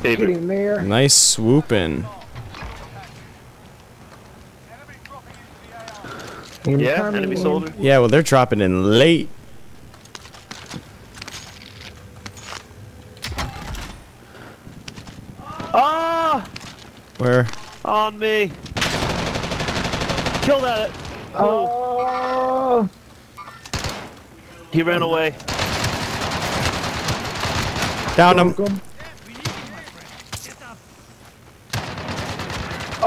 Favorite. Nice swooping. Yeah, enemy soldier. Yeah, well, they're dropping in late. Ah! Where? On me. Kill that. Oh, He ran away. Down him.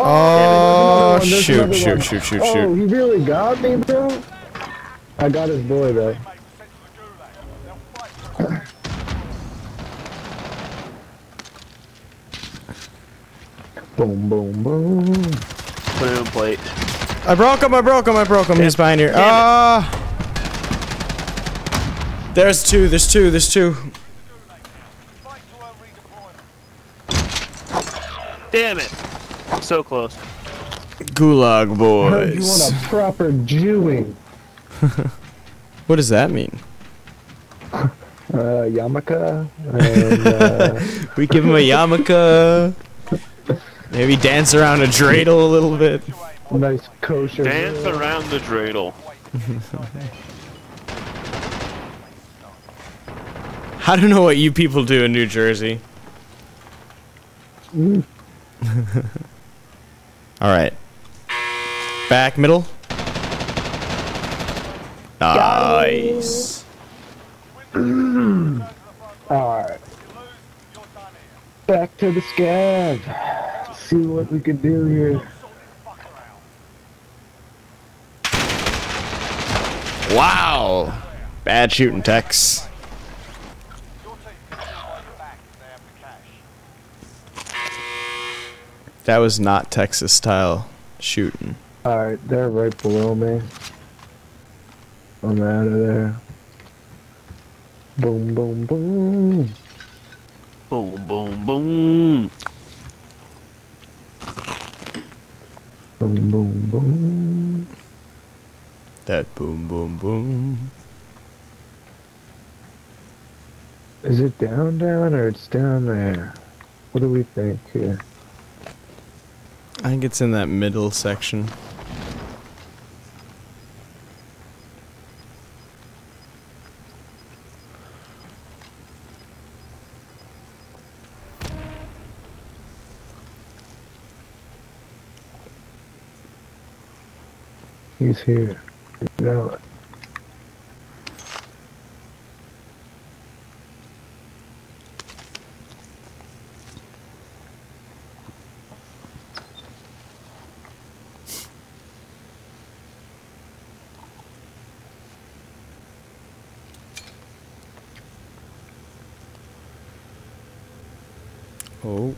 Welcome. Oh, There's shoot, shoot, one. shoot, shoot, Oh, shoot. he really got me, bro. I got his boy though. Boom, boom, boom. Put it in plate. I broke him, I broke him, I broke him. He's behind here. Damn it. Ah! There's two, there's two, there's two. Damn it. So close. Gulag Heard you boys. want a proper Jewing. What does that mean? Uh, Yamaka. And, uh, We give him a yarmulke. Maybe dance around a dreidel a little bit. nice kosher. Dance meal. around the dreidel. I don't know what you people do in New Jersey. Mm. All right. Back middle. Nice. Alright. Back to the scav. See what we can do here. Wow. Bad shooting, Tex. That was not Texas style shooting. Alright, they're right below me. I'm out of there. Boom, boom, boom. Boom, boom, boom. Boom, boom, boom. That boom, boom, boom. Is it down, down, or it's down there? What do we think here? I think it's in that middle section. He's here. You know it. Oh.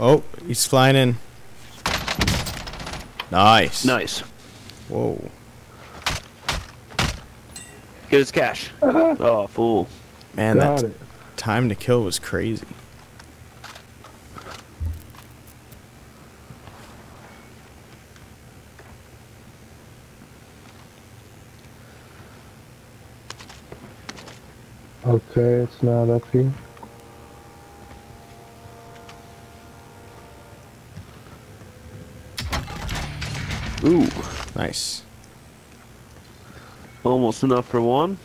Oh, he's flying in. Nice. Nice. Whoa. Get his cash. Uh-huh. Oh, fool. Man, Got that it. time to kill was crazy. Okay, it's not up here. Ooh. Nice. Almost enough for one.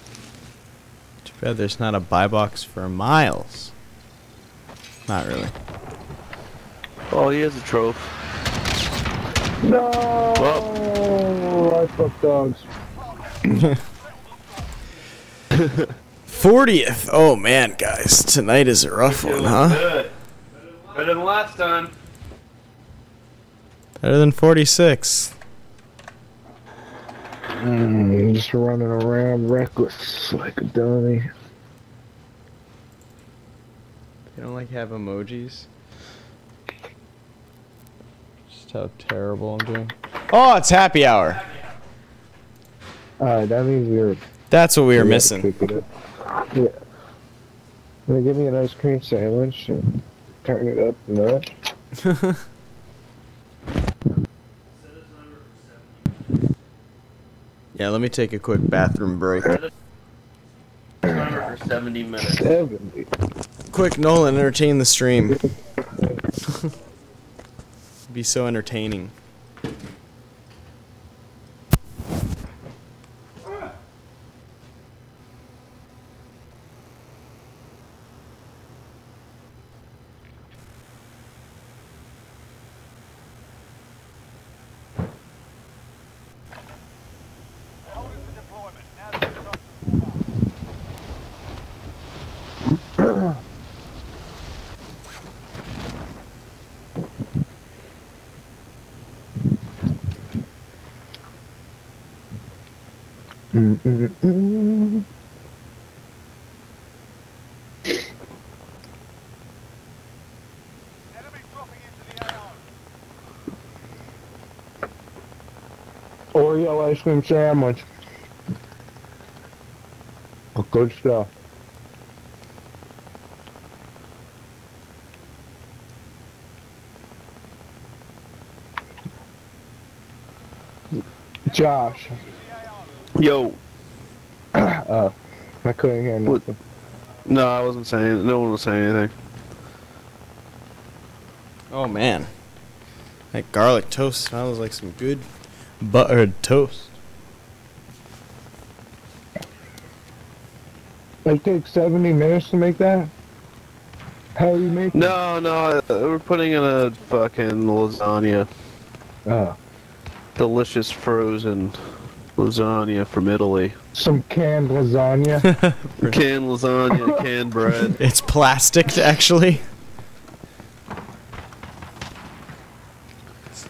Too bad there's not a buy box for miles. Not really. Oh, he has a trophy. No! Well. I fuck dogs. 40th. Oh man, guys. Tonight is a rough one, huh? Good. Better than last time. Better than 46. Mm, just running around reckless like a dummy. You don't like have emojis? Just how terrible I'm doing. Oh, it's happy hour. Alright, that means we're. That's what we were missing. pick it up. Yeah. Gonna give me an ice cream sandwich and turn it up a notch. Yeah, let me take a quick bathroom break. For 70 minutes. 70. Quick, Nolan, entertain the stream. Be so entertaining. Holding for deployment. Now's the time to move up. Mm-mm-mm. Enemy dropping into the AO. Oreo ice cream sandwich. Oh, good stuff. Josh, Yo. uh, I couldn't hear What? nothing. No, I wasn't saying. No one was saying anything. Oh man, that garlic toast smells like some good buttered toast. It takes 70 minutes to make that? How are you making? No, no, uh, we're putting in a fucking lasagna. Oh, Delicious frozen lasagna from Italy. some canned lasagna. Canned lasagna, canned bread. It's plastic, actually.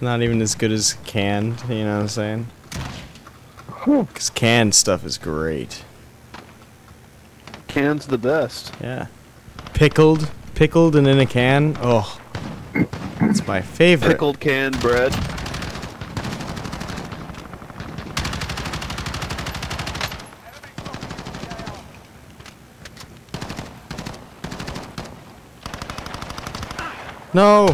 Not even as good as canned, you know what I'm saying? Because canned stuff is great. Canned's the best. Yeah. Pickled, pickled and in a can. Oh, it's my favorite. Pickled canned bread. No.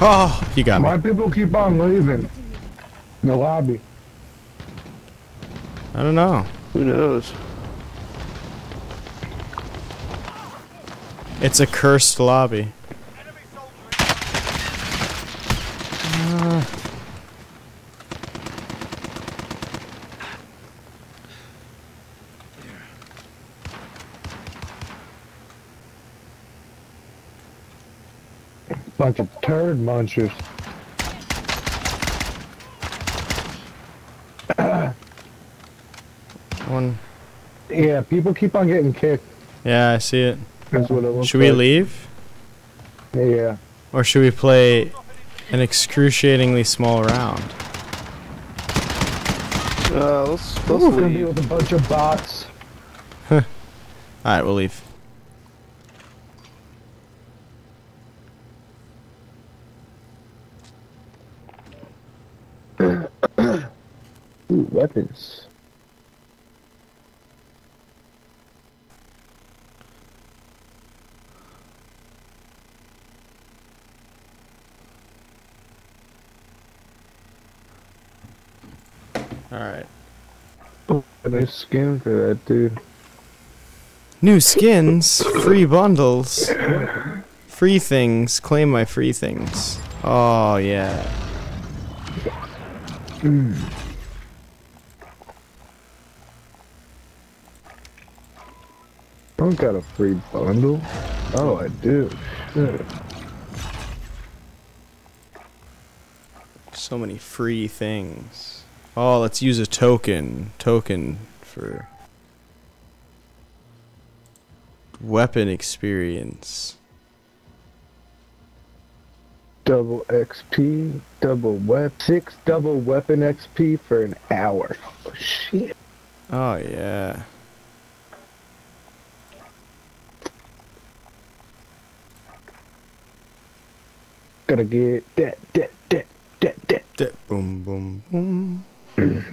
Oh, you got me. My people keep on leaving the lobby. I don't know. Who knows? It's a cursed lobby. Turd munchers. One. Yeah, people keep on getting kicked. Yeah, I see it. That's what it looks Should we like. leave? Yeah. Or should we play an excruciatingly small round? Uh, let's, let's It's gonna be with a bunch of bots. Alright, we'll leave. Ooh, weapons. Alright. Nice skin for that dude. New skins, free bundles, free things, claim my free things. Oh, yeah. Mm. I don't got a free bundle. Oh, I do. Shit. So many free things. Oh, let's use a token. Token for weapon experience. Double XP, double wep, six double weapon XP for an hour. Oh, shit. Oh, yeah. Gotta get that, that, that, that, that. D- boom, boom, boom. Mm.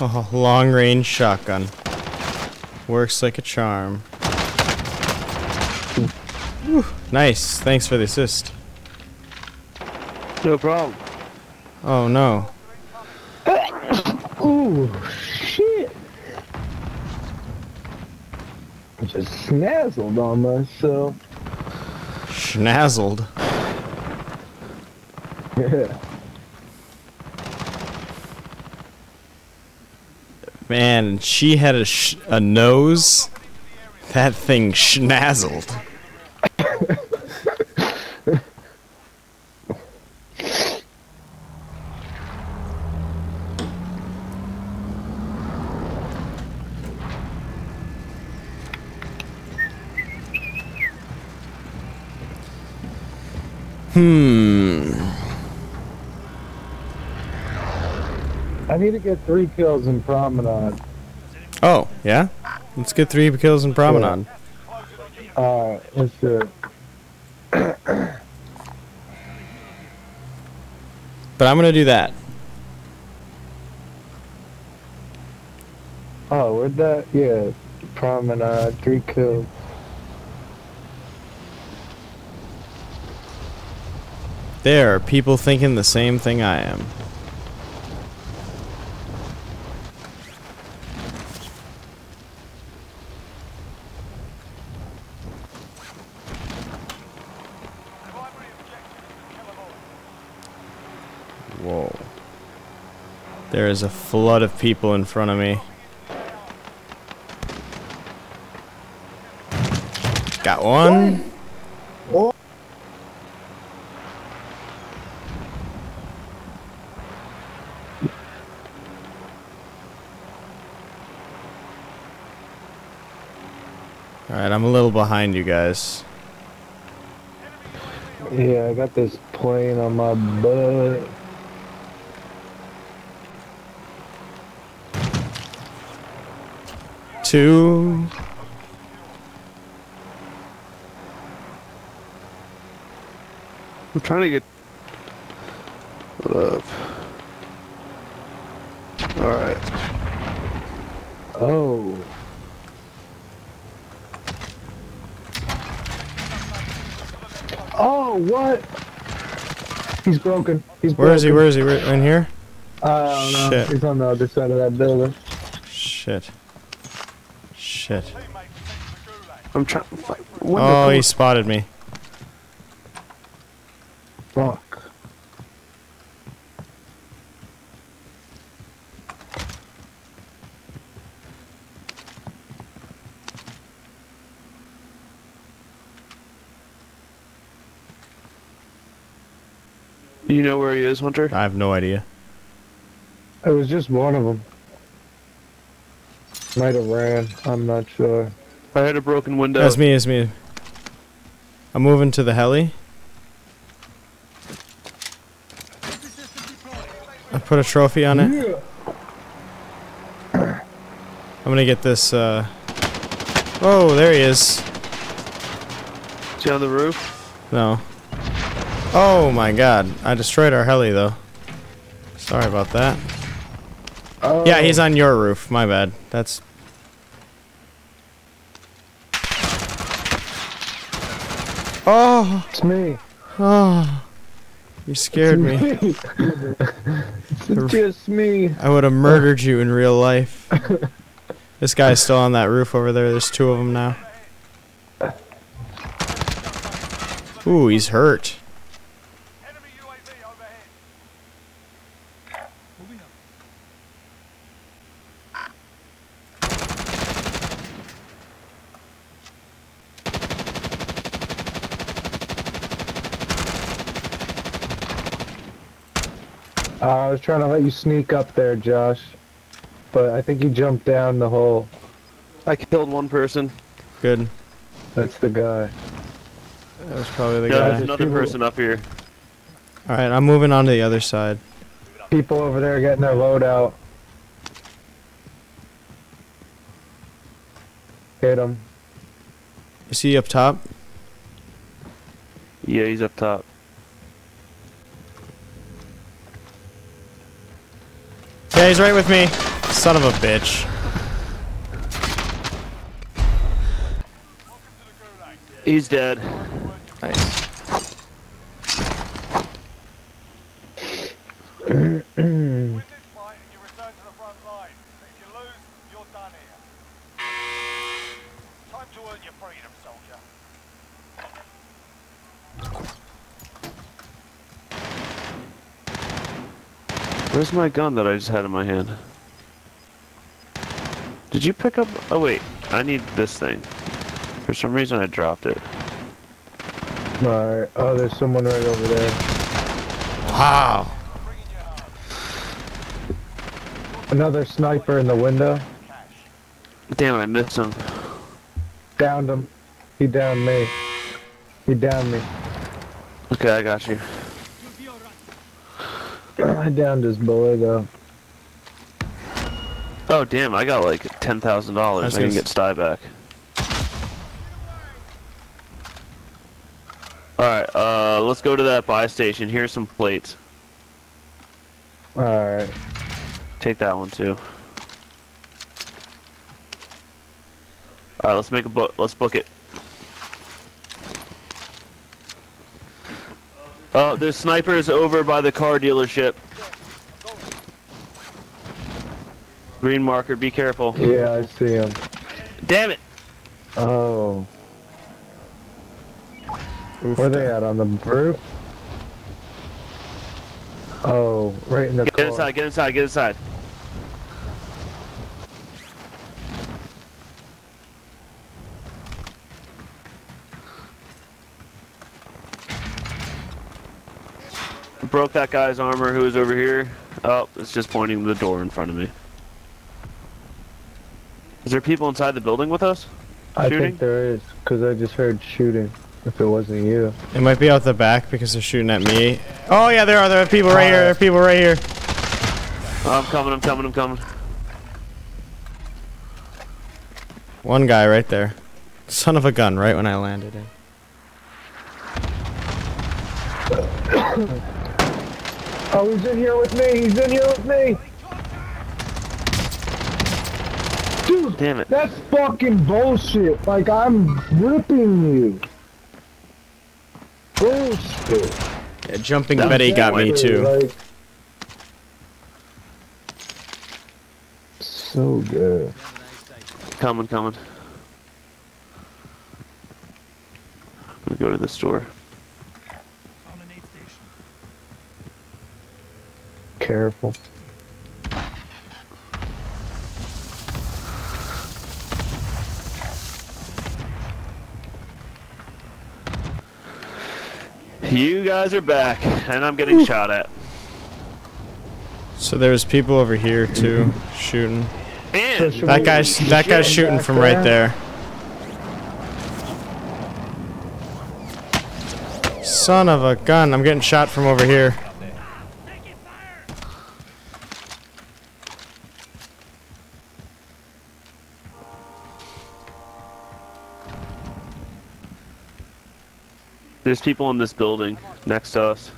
Oh, long range shotgun. Works like a charm. Whew, nice. Thanks for the assist. No problem. Oh no. Ooh, shit. I just snazzled on myself. Schnazzled. Yeah. Man, she had a a nose. That thing schnazzled. Need to get three kills in Promenade. Oh, yeah? Let's get three kills in Promenade. Alright, uh, let's do it. But I'm gonna do that. Oh, where'd that? Yeah, Promenade, three kills. There are people thinking the same thing I am. Primary objective is to kill them all. Whoa. There is a flood of people in front of me. Got one. Alright, I'm a little behind you guys. Yeah, I got this plane on my butt. Two. I'm trying to get. Hold up. Alright. Oh. Oh, what? He's broken. He's broken. Where is he? Where is he? Where, in here? I don't know. Shit. He's on the other side of that building. Shit. Shit. Teammates sent to the gulag. I'm trying to fight. What Oh, he spotted me. Fuck. You know where he is, Hunter? I have no idea. It was just one of them. Might have ran. I'm not sure. I had a broken window. That's me, it's me. I'm moving to the heli. I put a trophy on it. I'm gonna get this, uh... Oh, there he is. Is he on the roof? No. Oh my god. I destroyed our heli, though. Sorry about that. Oh, Yeah, he's on your roof. My bad. That's... Oh! It's me. Oh! You scared me. It's just me. I would have murdered you in real life. this guy's still on that roof over there. There's two of them now. Ooh, he's hurt. Uh, I was trying to let you sneak up there, Josh. But I think you jumped down the hole. I killed one person. Good. That's the guy. That was probably the Yeah, guy. there's another people- person up here. All right, I'm moving on to the other side. People over there getting their load out. Hit him. Is he up top? Yeah, he's up top. Yeah, he's right with me. Son of a bitch. He's dead. Nice. Win this fight and you return to the front line. If you lose, you're done here. Time to earn your freedom, soldier. Where's my gun that I just had in my hand? Did you pick up? Oh wait, I need this thing. For some reason I dropped it. Alright. Oh, there's someone right over there. Wow. Another sniper in the window. Damn it, I missed him. Downed him. He downed me. He downed me. Okay, I got you. I downed his boy though. Oh damn, I got like ten thousand dollars. I can get Sty back. Alright, uh let's go to that buy station. Here's some plates. Alright. Take that one too. Alright, let's make a book let's book it. Uh, oh, there's snipers over by the car dealership. Green marker, be careful. Yeah, I see him. Damn it! Oh. Oof. Where they at? On the roof? Oh, right in the Get car. inside, get inside, get inside. Broke that guy's armor who was over here. Oh, it's just pointing the door in front of me. Is there people inside the building with us? I think there is, because I just heard shooting. If it wasn't you. It might be out the back because they're shooting at me. Oh yeah, there are. There are people right here. There are people right here. Oh, I'm coming, I'm coming, I'm coming. One guy right there. Son of a gun, right when I landed in. Oh, he's in here with me. He's in here with me. Dude, Damn it. that's fucking bullshit. Like, I'm ripping you. Bullshit. Yeah, jumping That was Betty got me too. Like, so good. Coming, coming. I'm gonna go to the store. Found an aid station. Careful. You guys are back, and I'm getting shot at. So there's people over here too shooting. And Should That guy's that guy's shooting back from right there. Son of a gun! I'm getting shot from over here. There's people in this building next to us.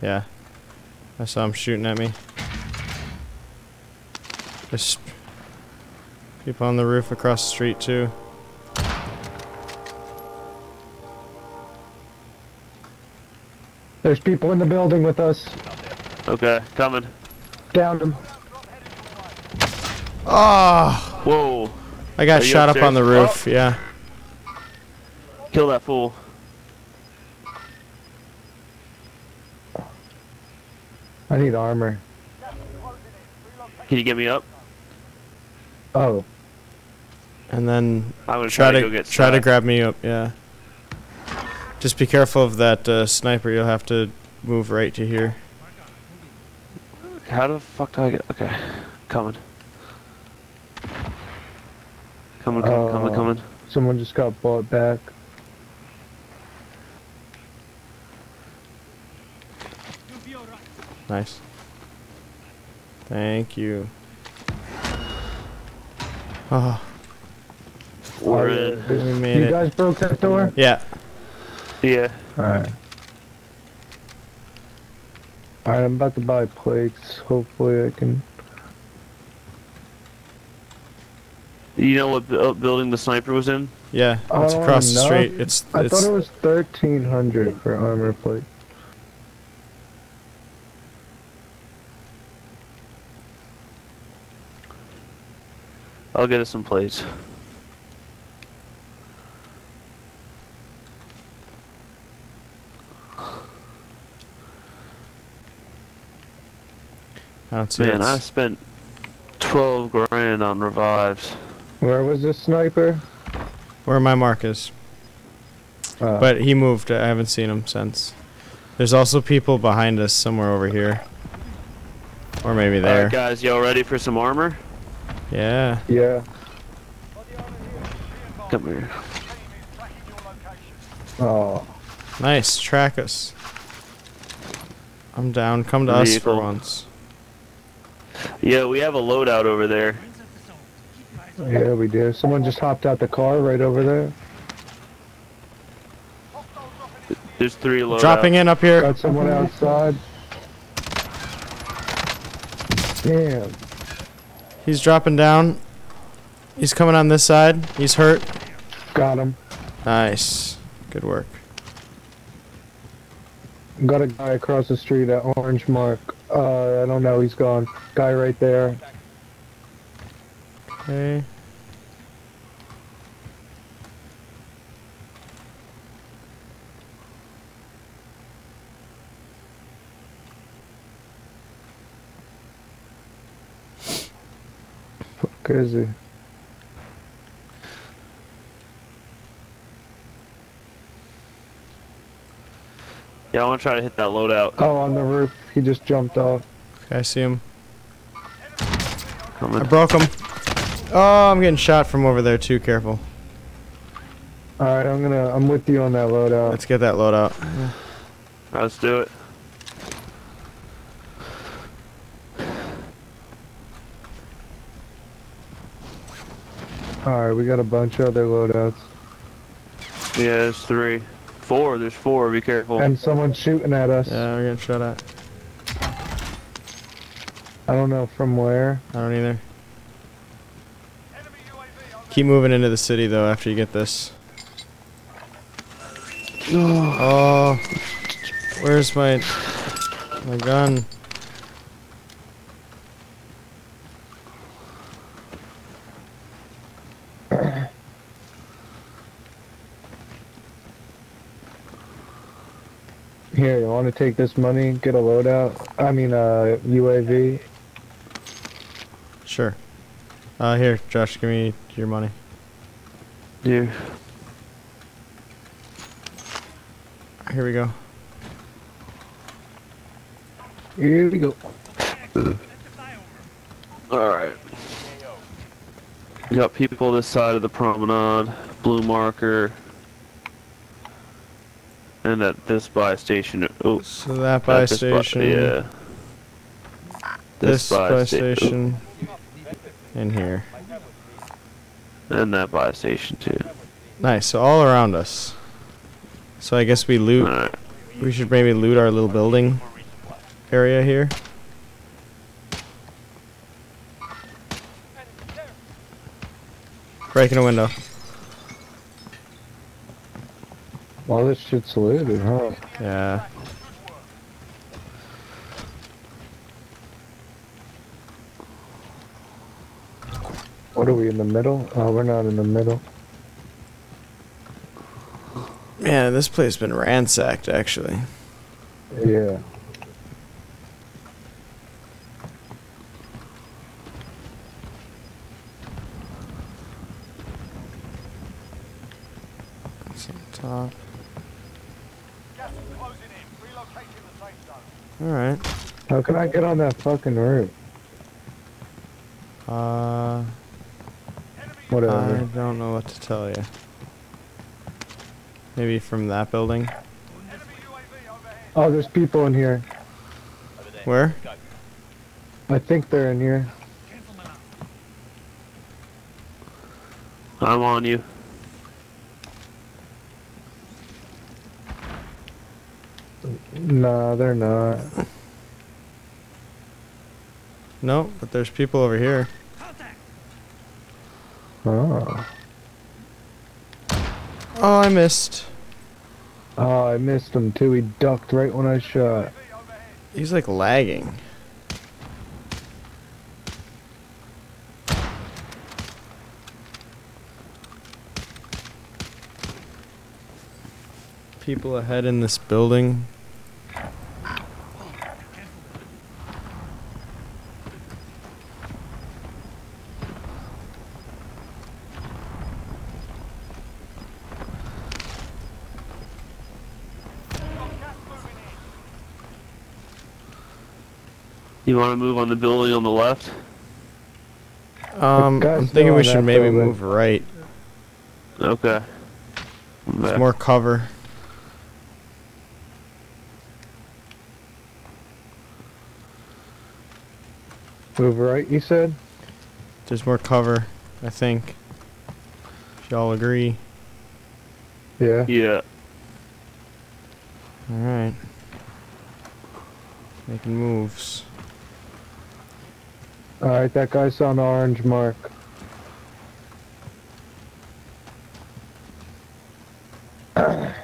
Yeah, I saw him shooting at me. There's people on the roof across the street too. There's people in the building with us. Okay, coming. Downed him. Oh, ah! Whoa, I got Are you shot up on the upstairs? roof. Oh. Yeah. kill that fool. I need armor. Can you get me up? Oh, And then I'm gonna try try, to to go get try to grab me up. Yeah. Just be careful of that uh, sniper. You'll have to move right to here. how the fuck do I get? Okay, coming. Coming, coming, coming, Uh, coming. Someone just got bought back. Nice. Thank you. Oh, We're Oh, in. we made You it. guys broke that door? Yeah. Yeah. Alright. Alright, I'm about to buy plates. Hopefully I can... You know what bu- uh, building the sniper was in? Yeah. I It's don't across the street. It's I it's thought it was 1300 for armor plate. I'll get us some plates. I don't see Man, I spent 12 grand on revives. Where was this sniper? Where my mark is. Uh, But he moved. I haven't seen him since. There's also people behind us somewhere over here. Or maybe there. Alright, guys, y'all ready for some armor? Yeah. yeah. Come here. Oh. Nice. Track us. I'm down. Come to us for once. Yeah, we have a loadout over there. Yeah, we do. Someone just hopped out the car right over there. There's three loadouts. Dropping in up here. Got someone outside. Damn. He's dropping down. He's coming on this side. He's hurt. Got him. Nice. Good work. Got a guy across the street at Orange Mark. Uh, I don't know. He's gone. Guy right there. Okay. Fuck is he? Yeah, I want to try to hit that loadout. Oh, on the roof. He just jumped off. Okay, I see him. I broke him. Oh, I'm getting shot from over there too. Careful. Alright, I'm gonna, I'm with you on that loadout. Let's get that loadout. Let's do it. Alright, we got a bunch of other loadouts. Yeah, there's three. Four, there's four, be careful. And someone's shooting at us. Yeah, we're getting shot at. I don't know from where. I don't either. Keep moving into the city though after you get this. Oh, where's my my gun? Here, you want to take this money, get a loadout? I mean, uh, UAV. Sure. Uh, here, Josh, give me your money. Here. Here we go. Here we go. Alright. Got people this side of the promenade, blue marker, and at this buy station. Oh, So that buy at this bu- station, yeah. this buy sta- station, In here. and that buy station too. Nice. So all around us. So I guess we loot. Alright. We should maybe loot our little building area here. Breaking a window. All this shit's looted, huh? Yeah. What are we in the middle? Oh, we're not in the middle. Man, this place has been ransacked actually. Yeah. It's on top. Gas is closing in. Relocating the safe zone. Alright. How can I get on that fucking roof? Uh, Whatever. I don't know what to tell you. Maybe from that building. Oh, there's people in here. Where? I think they're in here. I'm on you. Nah, they're not. No, but there's people over here. Oh. Oh, I missed. Oh, I missed him too. He ducked right when I shot. He's like lagging. People ahead in this building. Want to move on the building on the left? Um, I'm thinking we should maybe building. move right. Okay. There's more cover. Move right, you said? There's more cover, I think. If y'all agree. Yeah. Yeah. Alright. Making moves. Alright, that guy's on orange mark. Can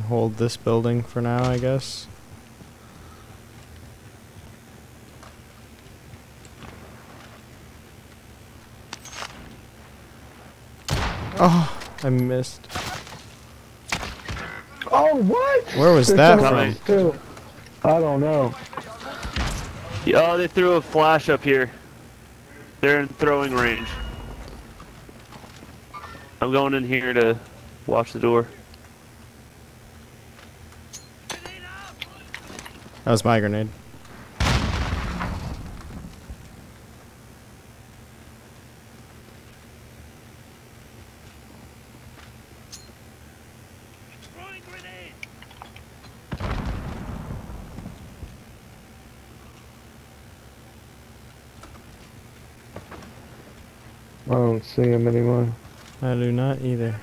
hold this building for now, I guess. Oh, I missed. What? Where was There's that someone from? too. I don't know. Oh, they threw a flash up here. They're in throwing range. I'm going in here to watch the door. That was my grenade. Throwing grenade! I don't see him anymore. I do not either.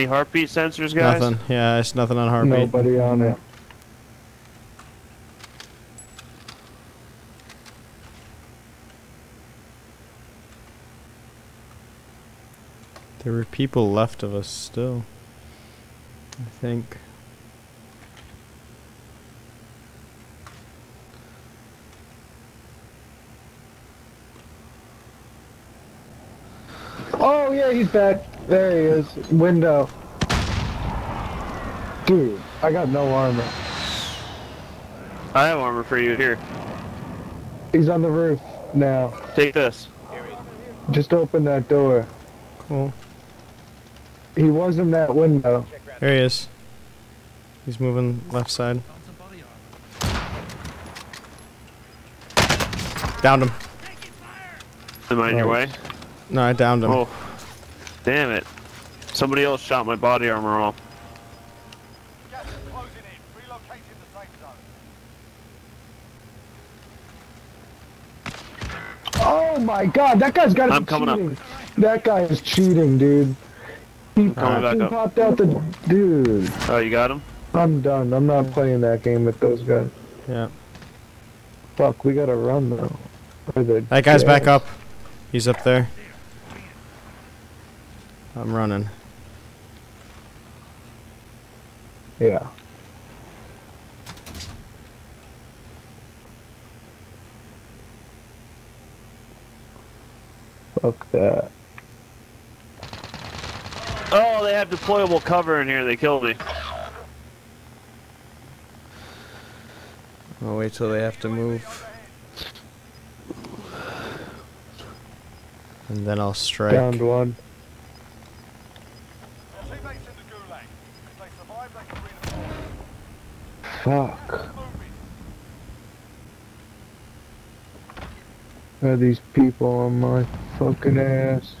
Any heartbeat sensors, guys? Nothing. Yeah, it's nothing on heartbeat. Nobody on it. There were people left of us still. I think. Oh, yeah, he's back. There he is. Window. Dude, I got no armor. I have armor for you. Here, He's on the roof now. take this. Just open that door. Cool. He was in that window. There he is. He's moving left side. Found some body armor. Downed him. Am I in your way? No, I downed him. Oh, damn it! Somebody else shot my body armor off. Gas is closing in. Relocating the safe zone. Oh my god, that guy's gotta I'm coming up. cheating. That guy is cheating, dude. He coming back fucking up. popped out the dude. Oh, you got him? I'm done. I'm not playing that game with those guys. Yeah. Fuck, we gotta run though. Or the That guy's back up. He's up there. I'm running. Yeah. Fuck that. Oh, they have deployable cover in here. They killed me. I'll wait till they have to move. And then I'll strike. Downed one. Teammates in the gulag. Fuck. Are these people on my fucking ass?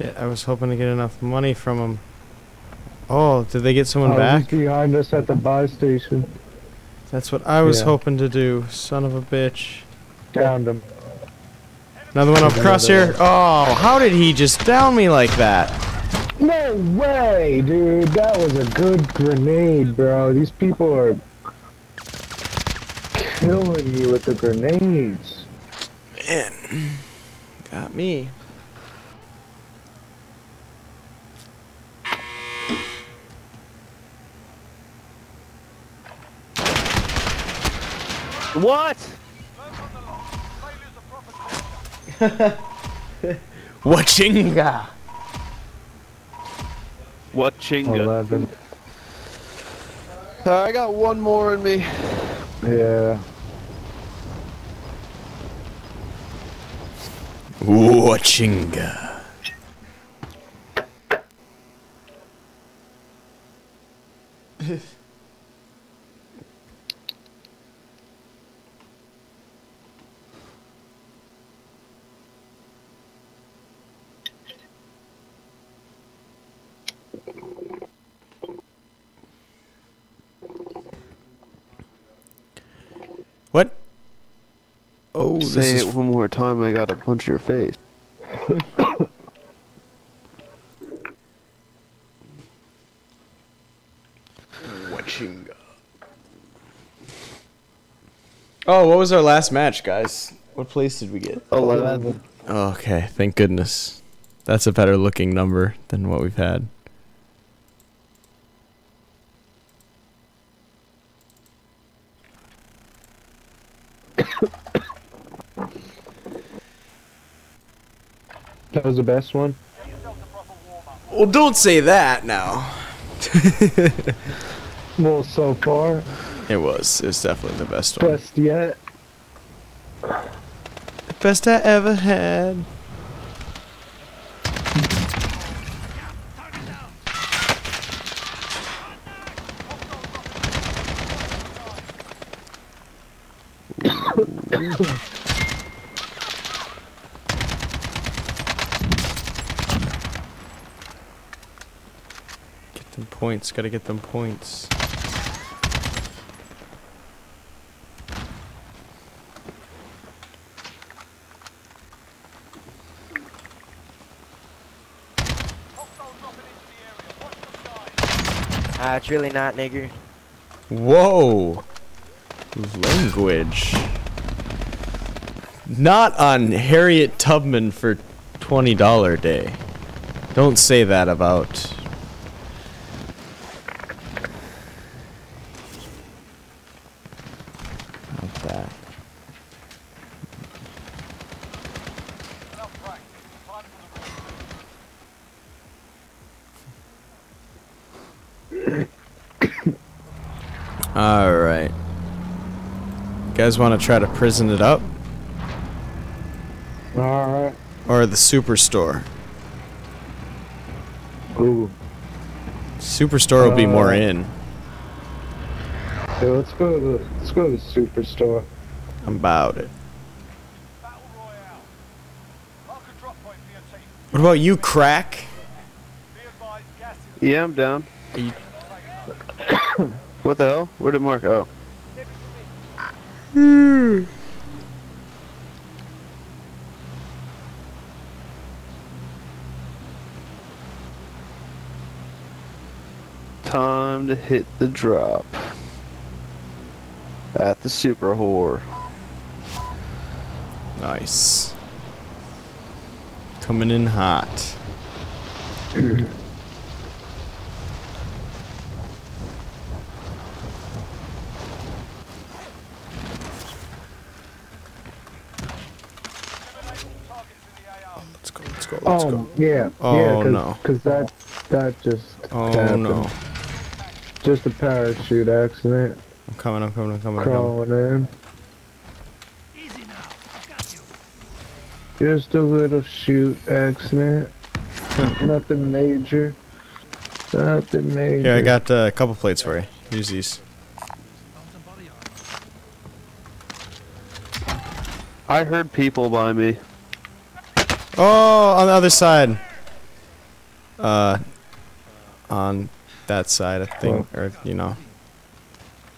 Shit, I was hoping to get enough money from him. Oh, did they get someone Oh, back? he's behind us at the buy station. That's what I was Yeah. hoping to do. Son of a bitch. Downed him. Another one up across here. Oh, how did he just down me like that? No way, dude. That was a good grenade, bro. These people are killing you with the grenades. Man, got me. What? Wachinga. What chinga? 11. Uh, I got one more in me. Yeah. Wachinga. Oh, this Say is it one more time. I gotta punch your face. Wachinga. Oh, what was our last match, guys? What place did we get? Eleven. Okay, thank goodness. That's a better looking number than what we've had. Was the best one. Well, don't say that now. Well, so far, It was. It was definitely the best one. best yet. Best I ever had. Get them points. Gotta get them points. Ah, it's really not, nigger. Whoa. Language. Not on Harriet Tubman for $20 day. Don't say that about. About that. Alright. Guys want to try to prison it up? Alright. Or the superstore? Ooh. Superstore will be more Uh, in. Yeah, let's go to the let's go to the superstore. I'm about it. Battle Royale. Mark a drop point for your team. What about you, crack? Be advised, gas is Yeah, I'm down. Are you- What the hell? Where did Mark? Oh. Time to hit the drop. At the super whore. Nice. Coming in hot. Let's go, let's go, let's Oh go. yeah, Oh, yeah, cause, no. 'cause that that just Oh happened. no. Just a parachute accident. I'm coming, I'm coming, I'm coming, I'm coming. Crawling in. Easy now. I've got you. Just a little shoot accident. Nothing major. Nothing major. Here, I got uh, a couple plates for you. Use these. Found some body armor. I heard people by me. Oh, on the other side. Uh, on that side of thing, or you know,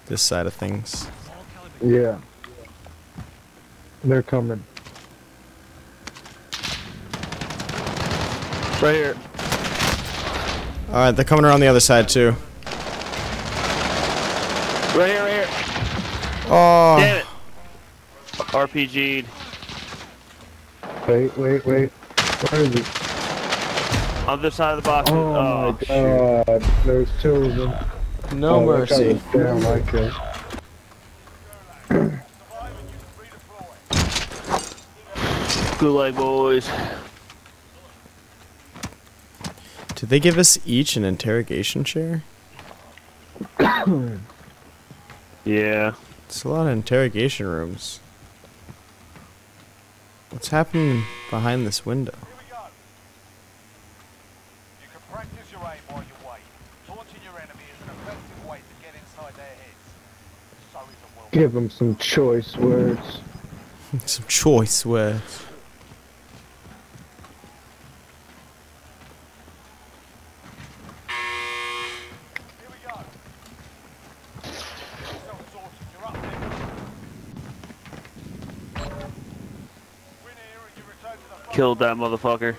this side of things. Yeah. They're coming. Right here. All right, they're coming around the other side too. Right here, right here. Oh, Damn it. RPG'd. Wait, wait, wait. Where is he? Other side of the box. Oh, Oh, my god. There's two of them. no Oh, mercy. was Down like it. Gulag boys. Did they give us each an interrogation chair? Yeah. It's a lot of interrogation rooms. What's happening behind this window? Here we go. You can practice your aim while you wait. Taunting your enemy is an effective way to get inside their heads. So is a well. Give them some choice words. Some choice words. Here we go. Self-sorted, you're up there. Win here and you return to the front. Killed that motherfucker.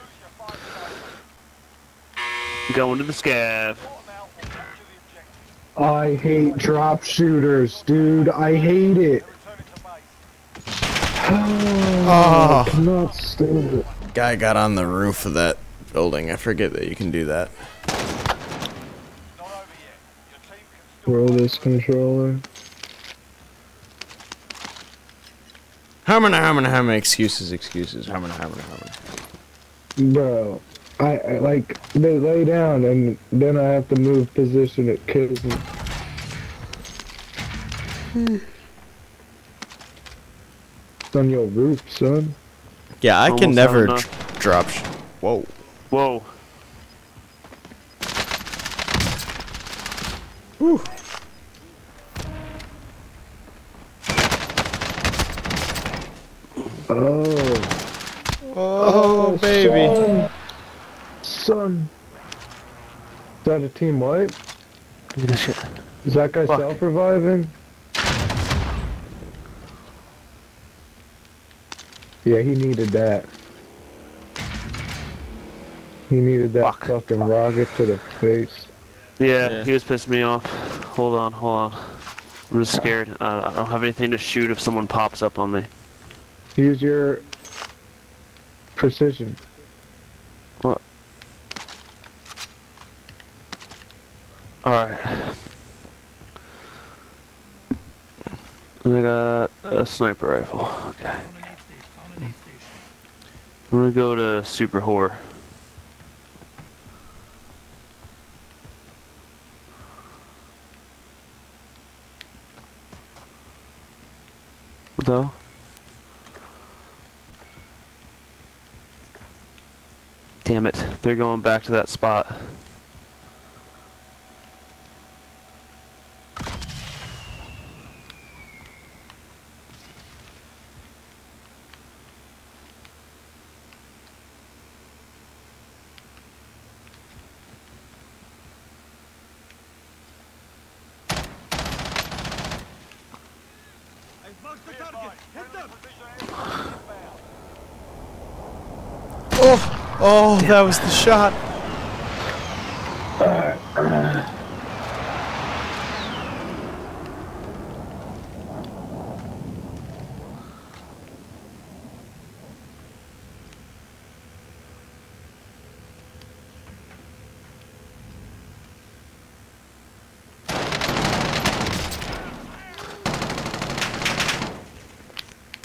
Going to the scav. Bottom out or capture the objective. I hate drop shooters, dude. I hate it. Returning to base. Oh. Cannot stand it. Guy got on the roof of that building. I forget that you can do that. Not over yet. Your team can still Roll this controller. How many, how many, how many excuses, excuses, how many, how many, how many. Bro, I, I like they lay down and then I have to move position. It kills me. It's on your roof, son. Yeah, I can never have enough. dr- drop. Sh- Whoa. Whoa. Oh. oh, Oh, baby. son. Son. Is that a team wipe? Is that guy Fuck. self-reviving? Yeah, he needed that. He needed that Fuck. fucking rocket to the face. Yeah, Yeah. he was pissing me off. Hold on, hold on. I'm just scared. Uh, I don't have anything to shoot if someone pops up on me. Use your precision. Alright. I got a sniper rifle. Okay. I'm gonna go to Super Whore. The? Damn it, they're going back to that spot. if that was the shot.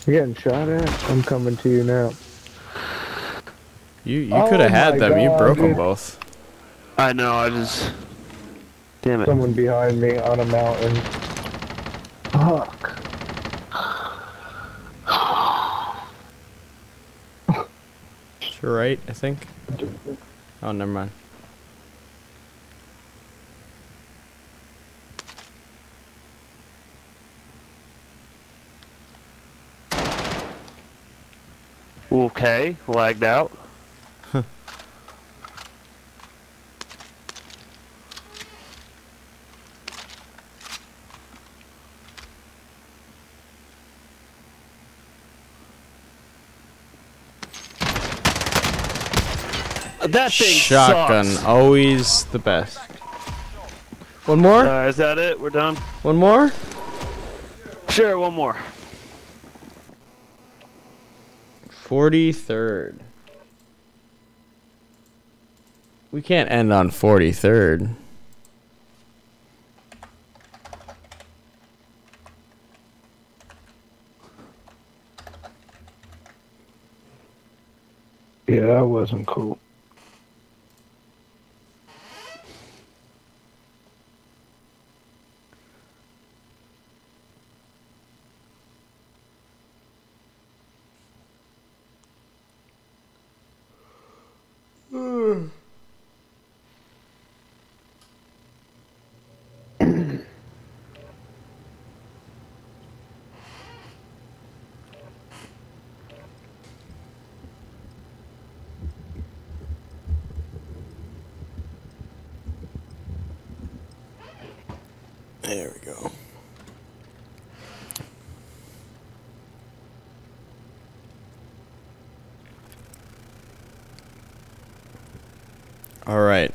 You're getting shot at? I'm coming to you now. You you Oh could have had my them. you God, broke them both. I know. I just. Damn it. Someone behind me on a mountain. Fuck. To your right, I think. Oh, never mind. Okay, lagged out. That thing Shotgun, sucks. always the best. One more? Uh, is that it? We're done. One more? Sure, one more. 43rd. We can't end on 43rd. Yeah, that wasn't cool. There we go. All right.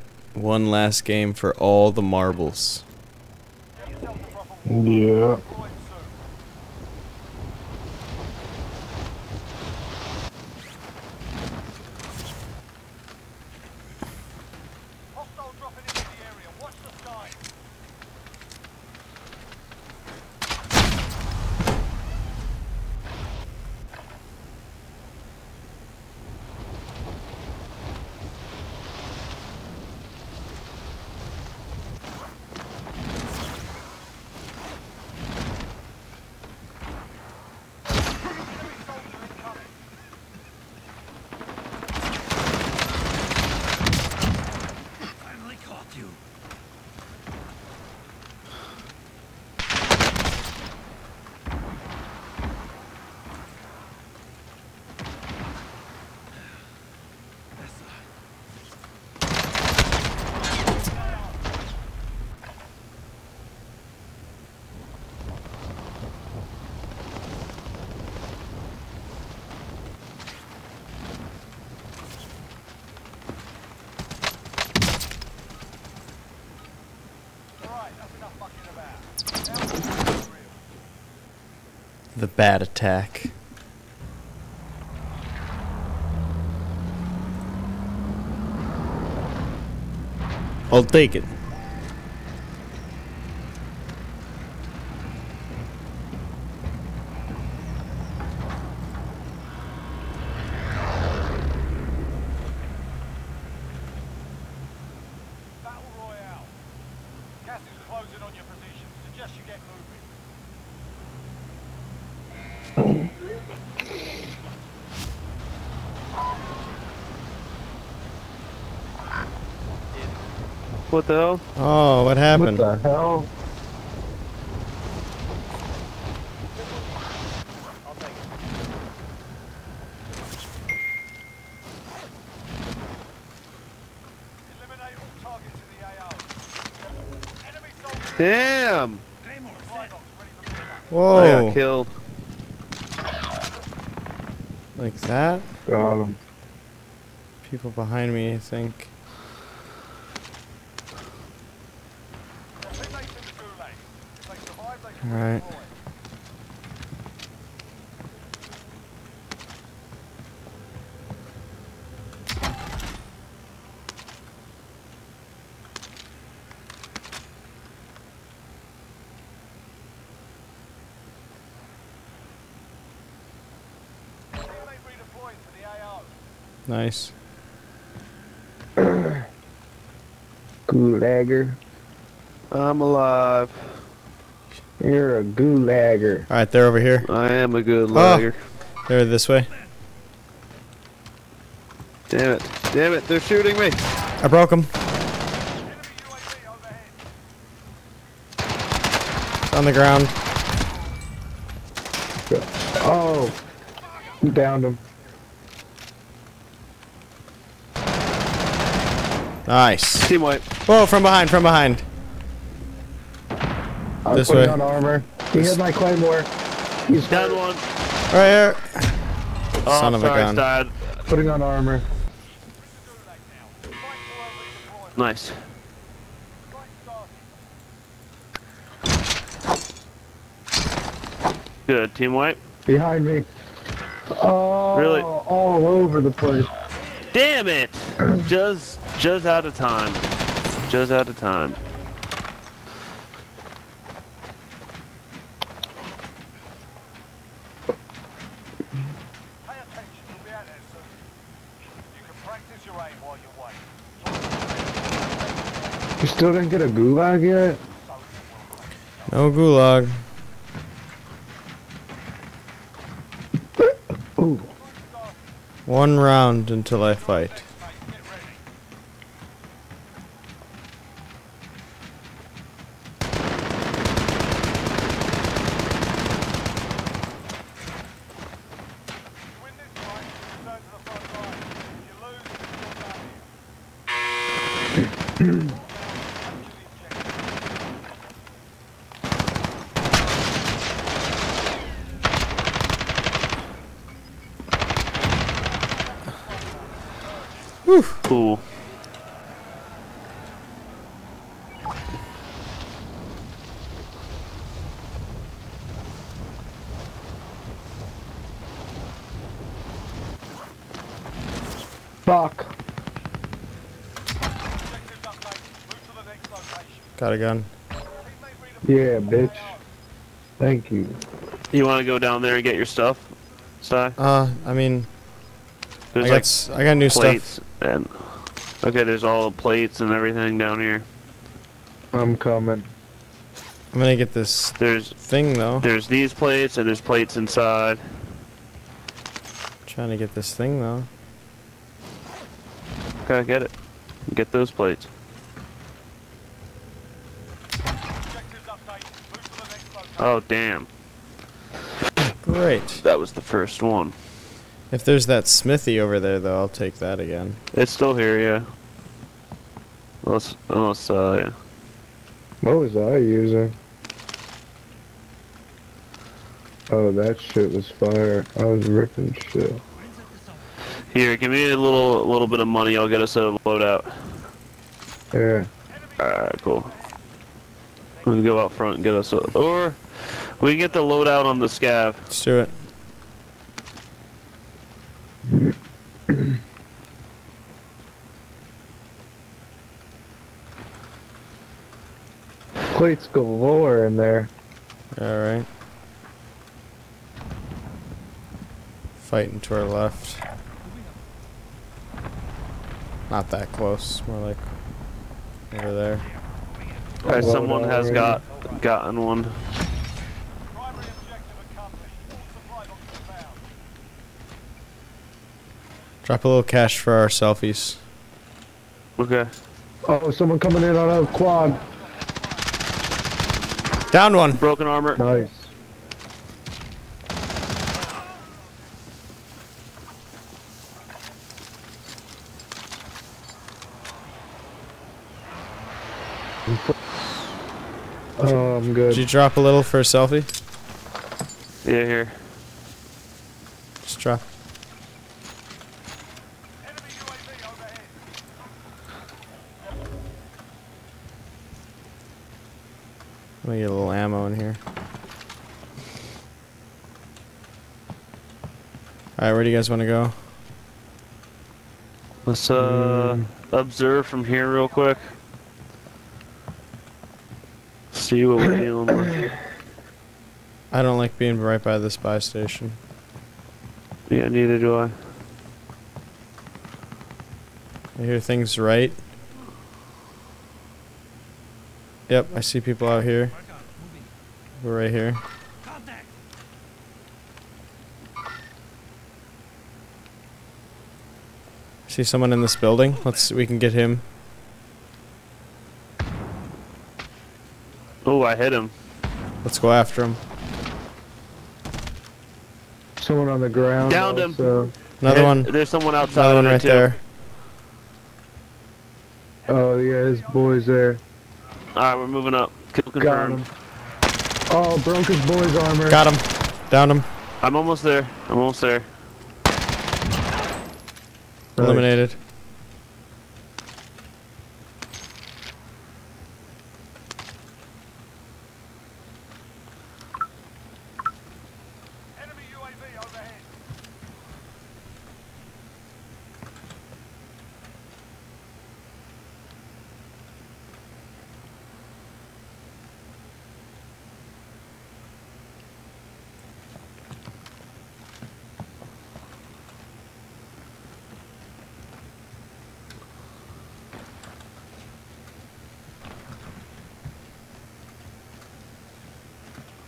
One last game for all the marbles. Yeah. Bat attack. I'll take it. Battle Royale. Gas is closing on your position. Suggest you get moving. What the hell? Oh, what happened? What happened? the hell? I'll take it. Eliminate all targets in the AO. Enemy soldiers Damn! Claymore, fly box ready for pickup. I got killed. Like that? Got him. People behind me, I think. Teammates in the gulag. If they survive, they can Alright. redeploy. Nice. Gulagger. I'm alive. You're a gulagger. All right, they're over here. I am a good Oh. lagger. They're this way. Damn it. Damn it. They're shooting me. I broke them. on the ground. Oh, downed him. Nice. Team wipe. Whoa, from behind, from behind. I'm This putting way. on armor. He hit my claymore. He's Down one. Right here. Oh, Son of a sorry, gun. died. putting on armor. Nice. Good. Team wipe. Behind me. Oh, Really? all over the place. Damn it! Just, just out of time. Just out of time. You'll be out there soon. You can practice your aim while you wait. You still didn't get a gulag yet? No gulag. One round until I fight. You win this fight, you return to the front line. If you lose, you're down here. Cool. Fuck. Objectives updated. Move to the next location. Got a gun. Yeah, bitch. Thank you. You want to go down there and get your stuff, Sty? Uh, I mean, There's I got, like s- I got new stuff. plates and okay. There's all the plates and everything down here. I'm coming. I'm gonna get this There's thing though. there's these plates and there's plates inside. Trying to get this thing though. Okay, get it. Get those plates. Objectives updated. Move to the next location. Oh damn, Great. that was the first one. If there's that smithy over there though, I'll take that again. It's still here, yeah. Unless, unless, uh, yeah. What was I using? Oh, that shit was fire. I was ripping shit. Here, give me a little, little bit of money. I'll get us a loadout. Yeah. Alright, cool. We can go out front and get us a, or we can get the loadout on the scav. Let's do it. Plates galore in there. Alright. Fighting to our left. Not that close, more like over there. Alright, someone has got, gotten one. Drop a little cash for our selfies. Okay. Oh, someone coming in on a quad. Down one! Broken armor. Nice. Oh, I'm good. Did you drop a little for a selfie? Yeah, here. Just drop. Enemy UAV overhead. Let me get a little ammo in here. Alright, where do you guys want to go? Let's, uh, observe from here real quick. See what we're dealing with. I don't like being right by the buy station. Yeah, neither do I. I hear things right. Yep, I see people out here. Mark out. Moving. We're right here. See someone in this building. Let's see we can get him. Oh, I hit him. Let's go after him. Someone on the ground. Downed him. also. Another Hit- one. There's someone outside Another one right too. there. Oh yeah, his boy's there. All right, we're moving up. Kill Got confirmed. him. Oh, broke his boy's armor. Got him. Downed him. I'm almost there. I'm almost there. Eliminated.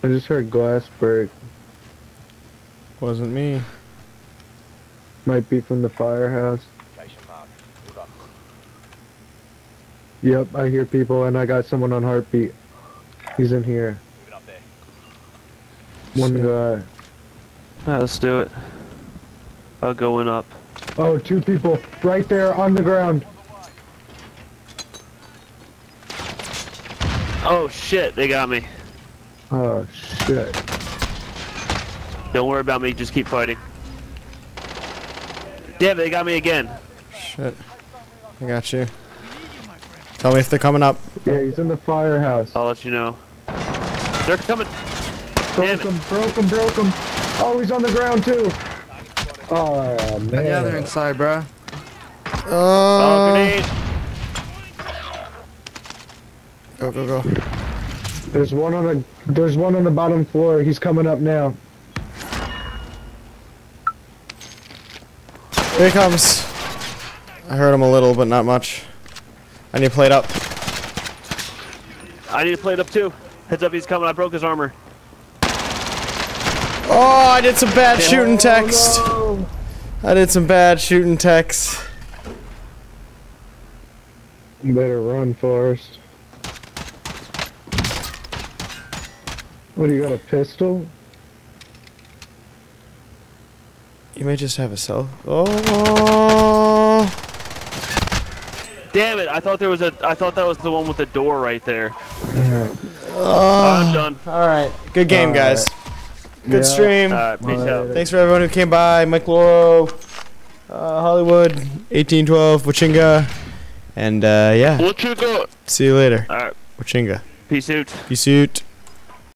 I just heard glass break. Wasn't me. Might be from the firehouse. Yep, I hear people, and I got someone on heartbeat. He's in here. One guy. Uh, All right, let's do it. Uh, I'll go in up. Oh, two people right there on the ground. Oh shit, they got me. Oh shit. Don't worry about me. Just keep fighting. Damn, it, they got me again. Shit. I got you. Tell me if they're coming up. Yeah, he's in the firehouse. I'll let you know. They're coming. Damn Broke it. him, broke him, broke him. Oh, he's on the ground too. Oh man. Yeah, they're inside, bro. Oh, uh, Oh, grenade. go, go, go. There's one on the there's one on the bottom floor. He's coming up now. Here he comes. I heard him a little, but not much. I need to play it up. I need to play it up too. Heads up, he's coming. I broke his armor. Oh, I did some bad shooting Oh, text. no. I did some bad shooting text. Better run, Forrest. What do you got? A pistol? You may just have a cell. Oh. Damn it! I thought there was a. I thought that was the one with the door right there. I'm oh. done. All right. Good game, All guys. Good Yeah. stream. Alright, peace Alright. out. Thanks for everyone who came by. Mike Loro, uh, Hollywood, 1812, Wachinga, and uh, yeah. What you got? See you later. Alright, Wachinga. peace out. Peace out.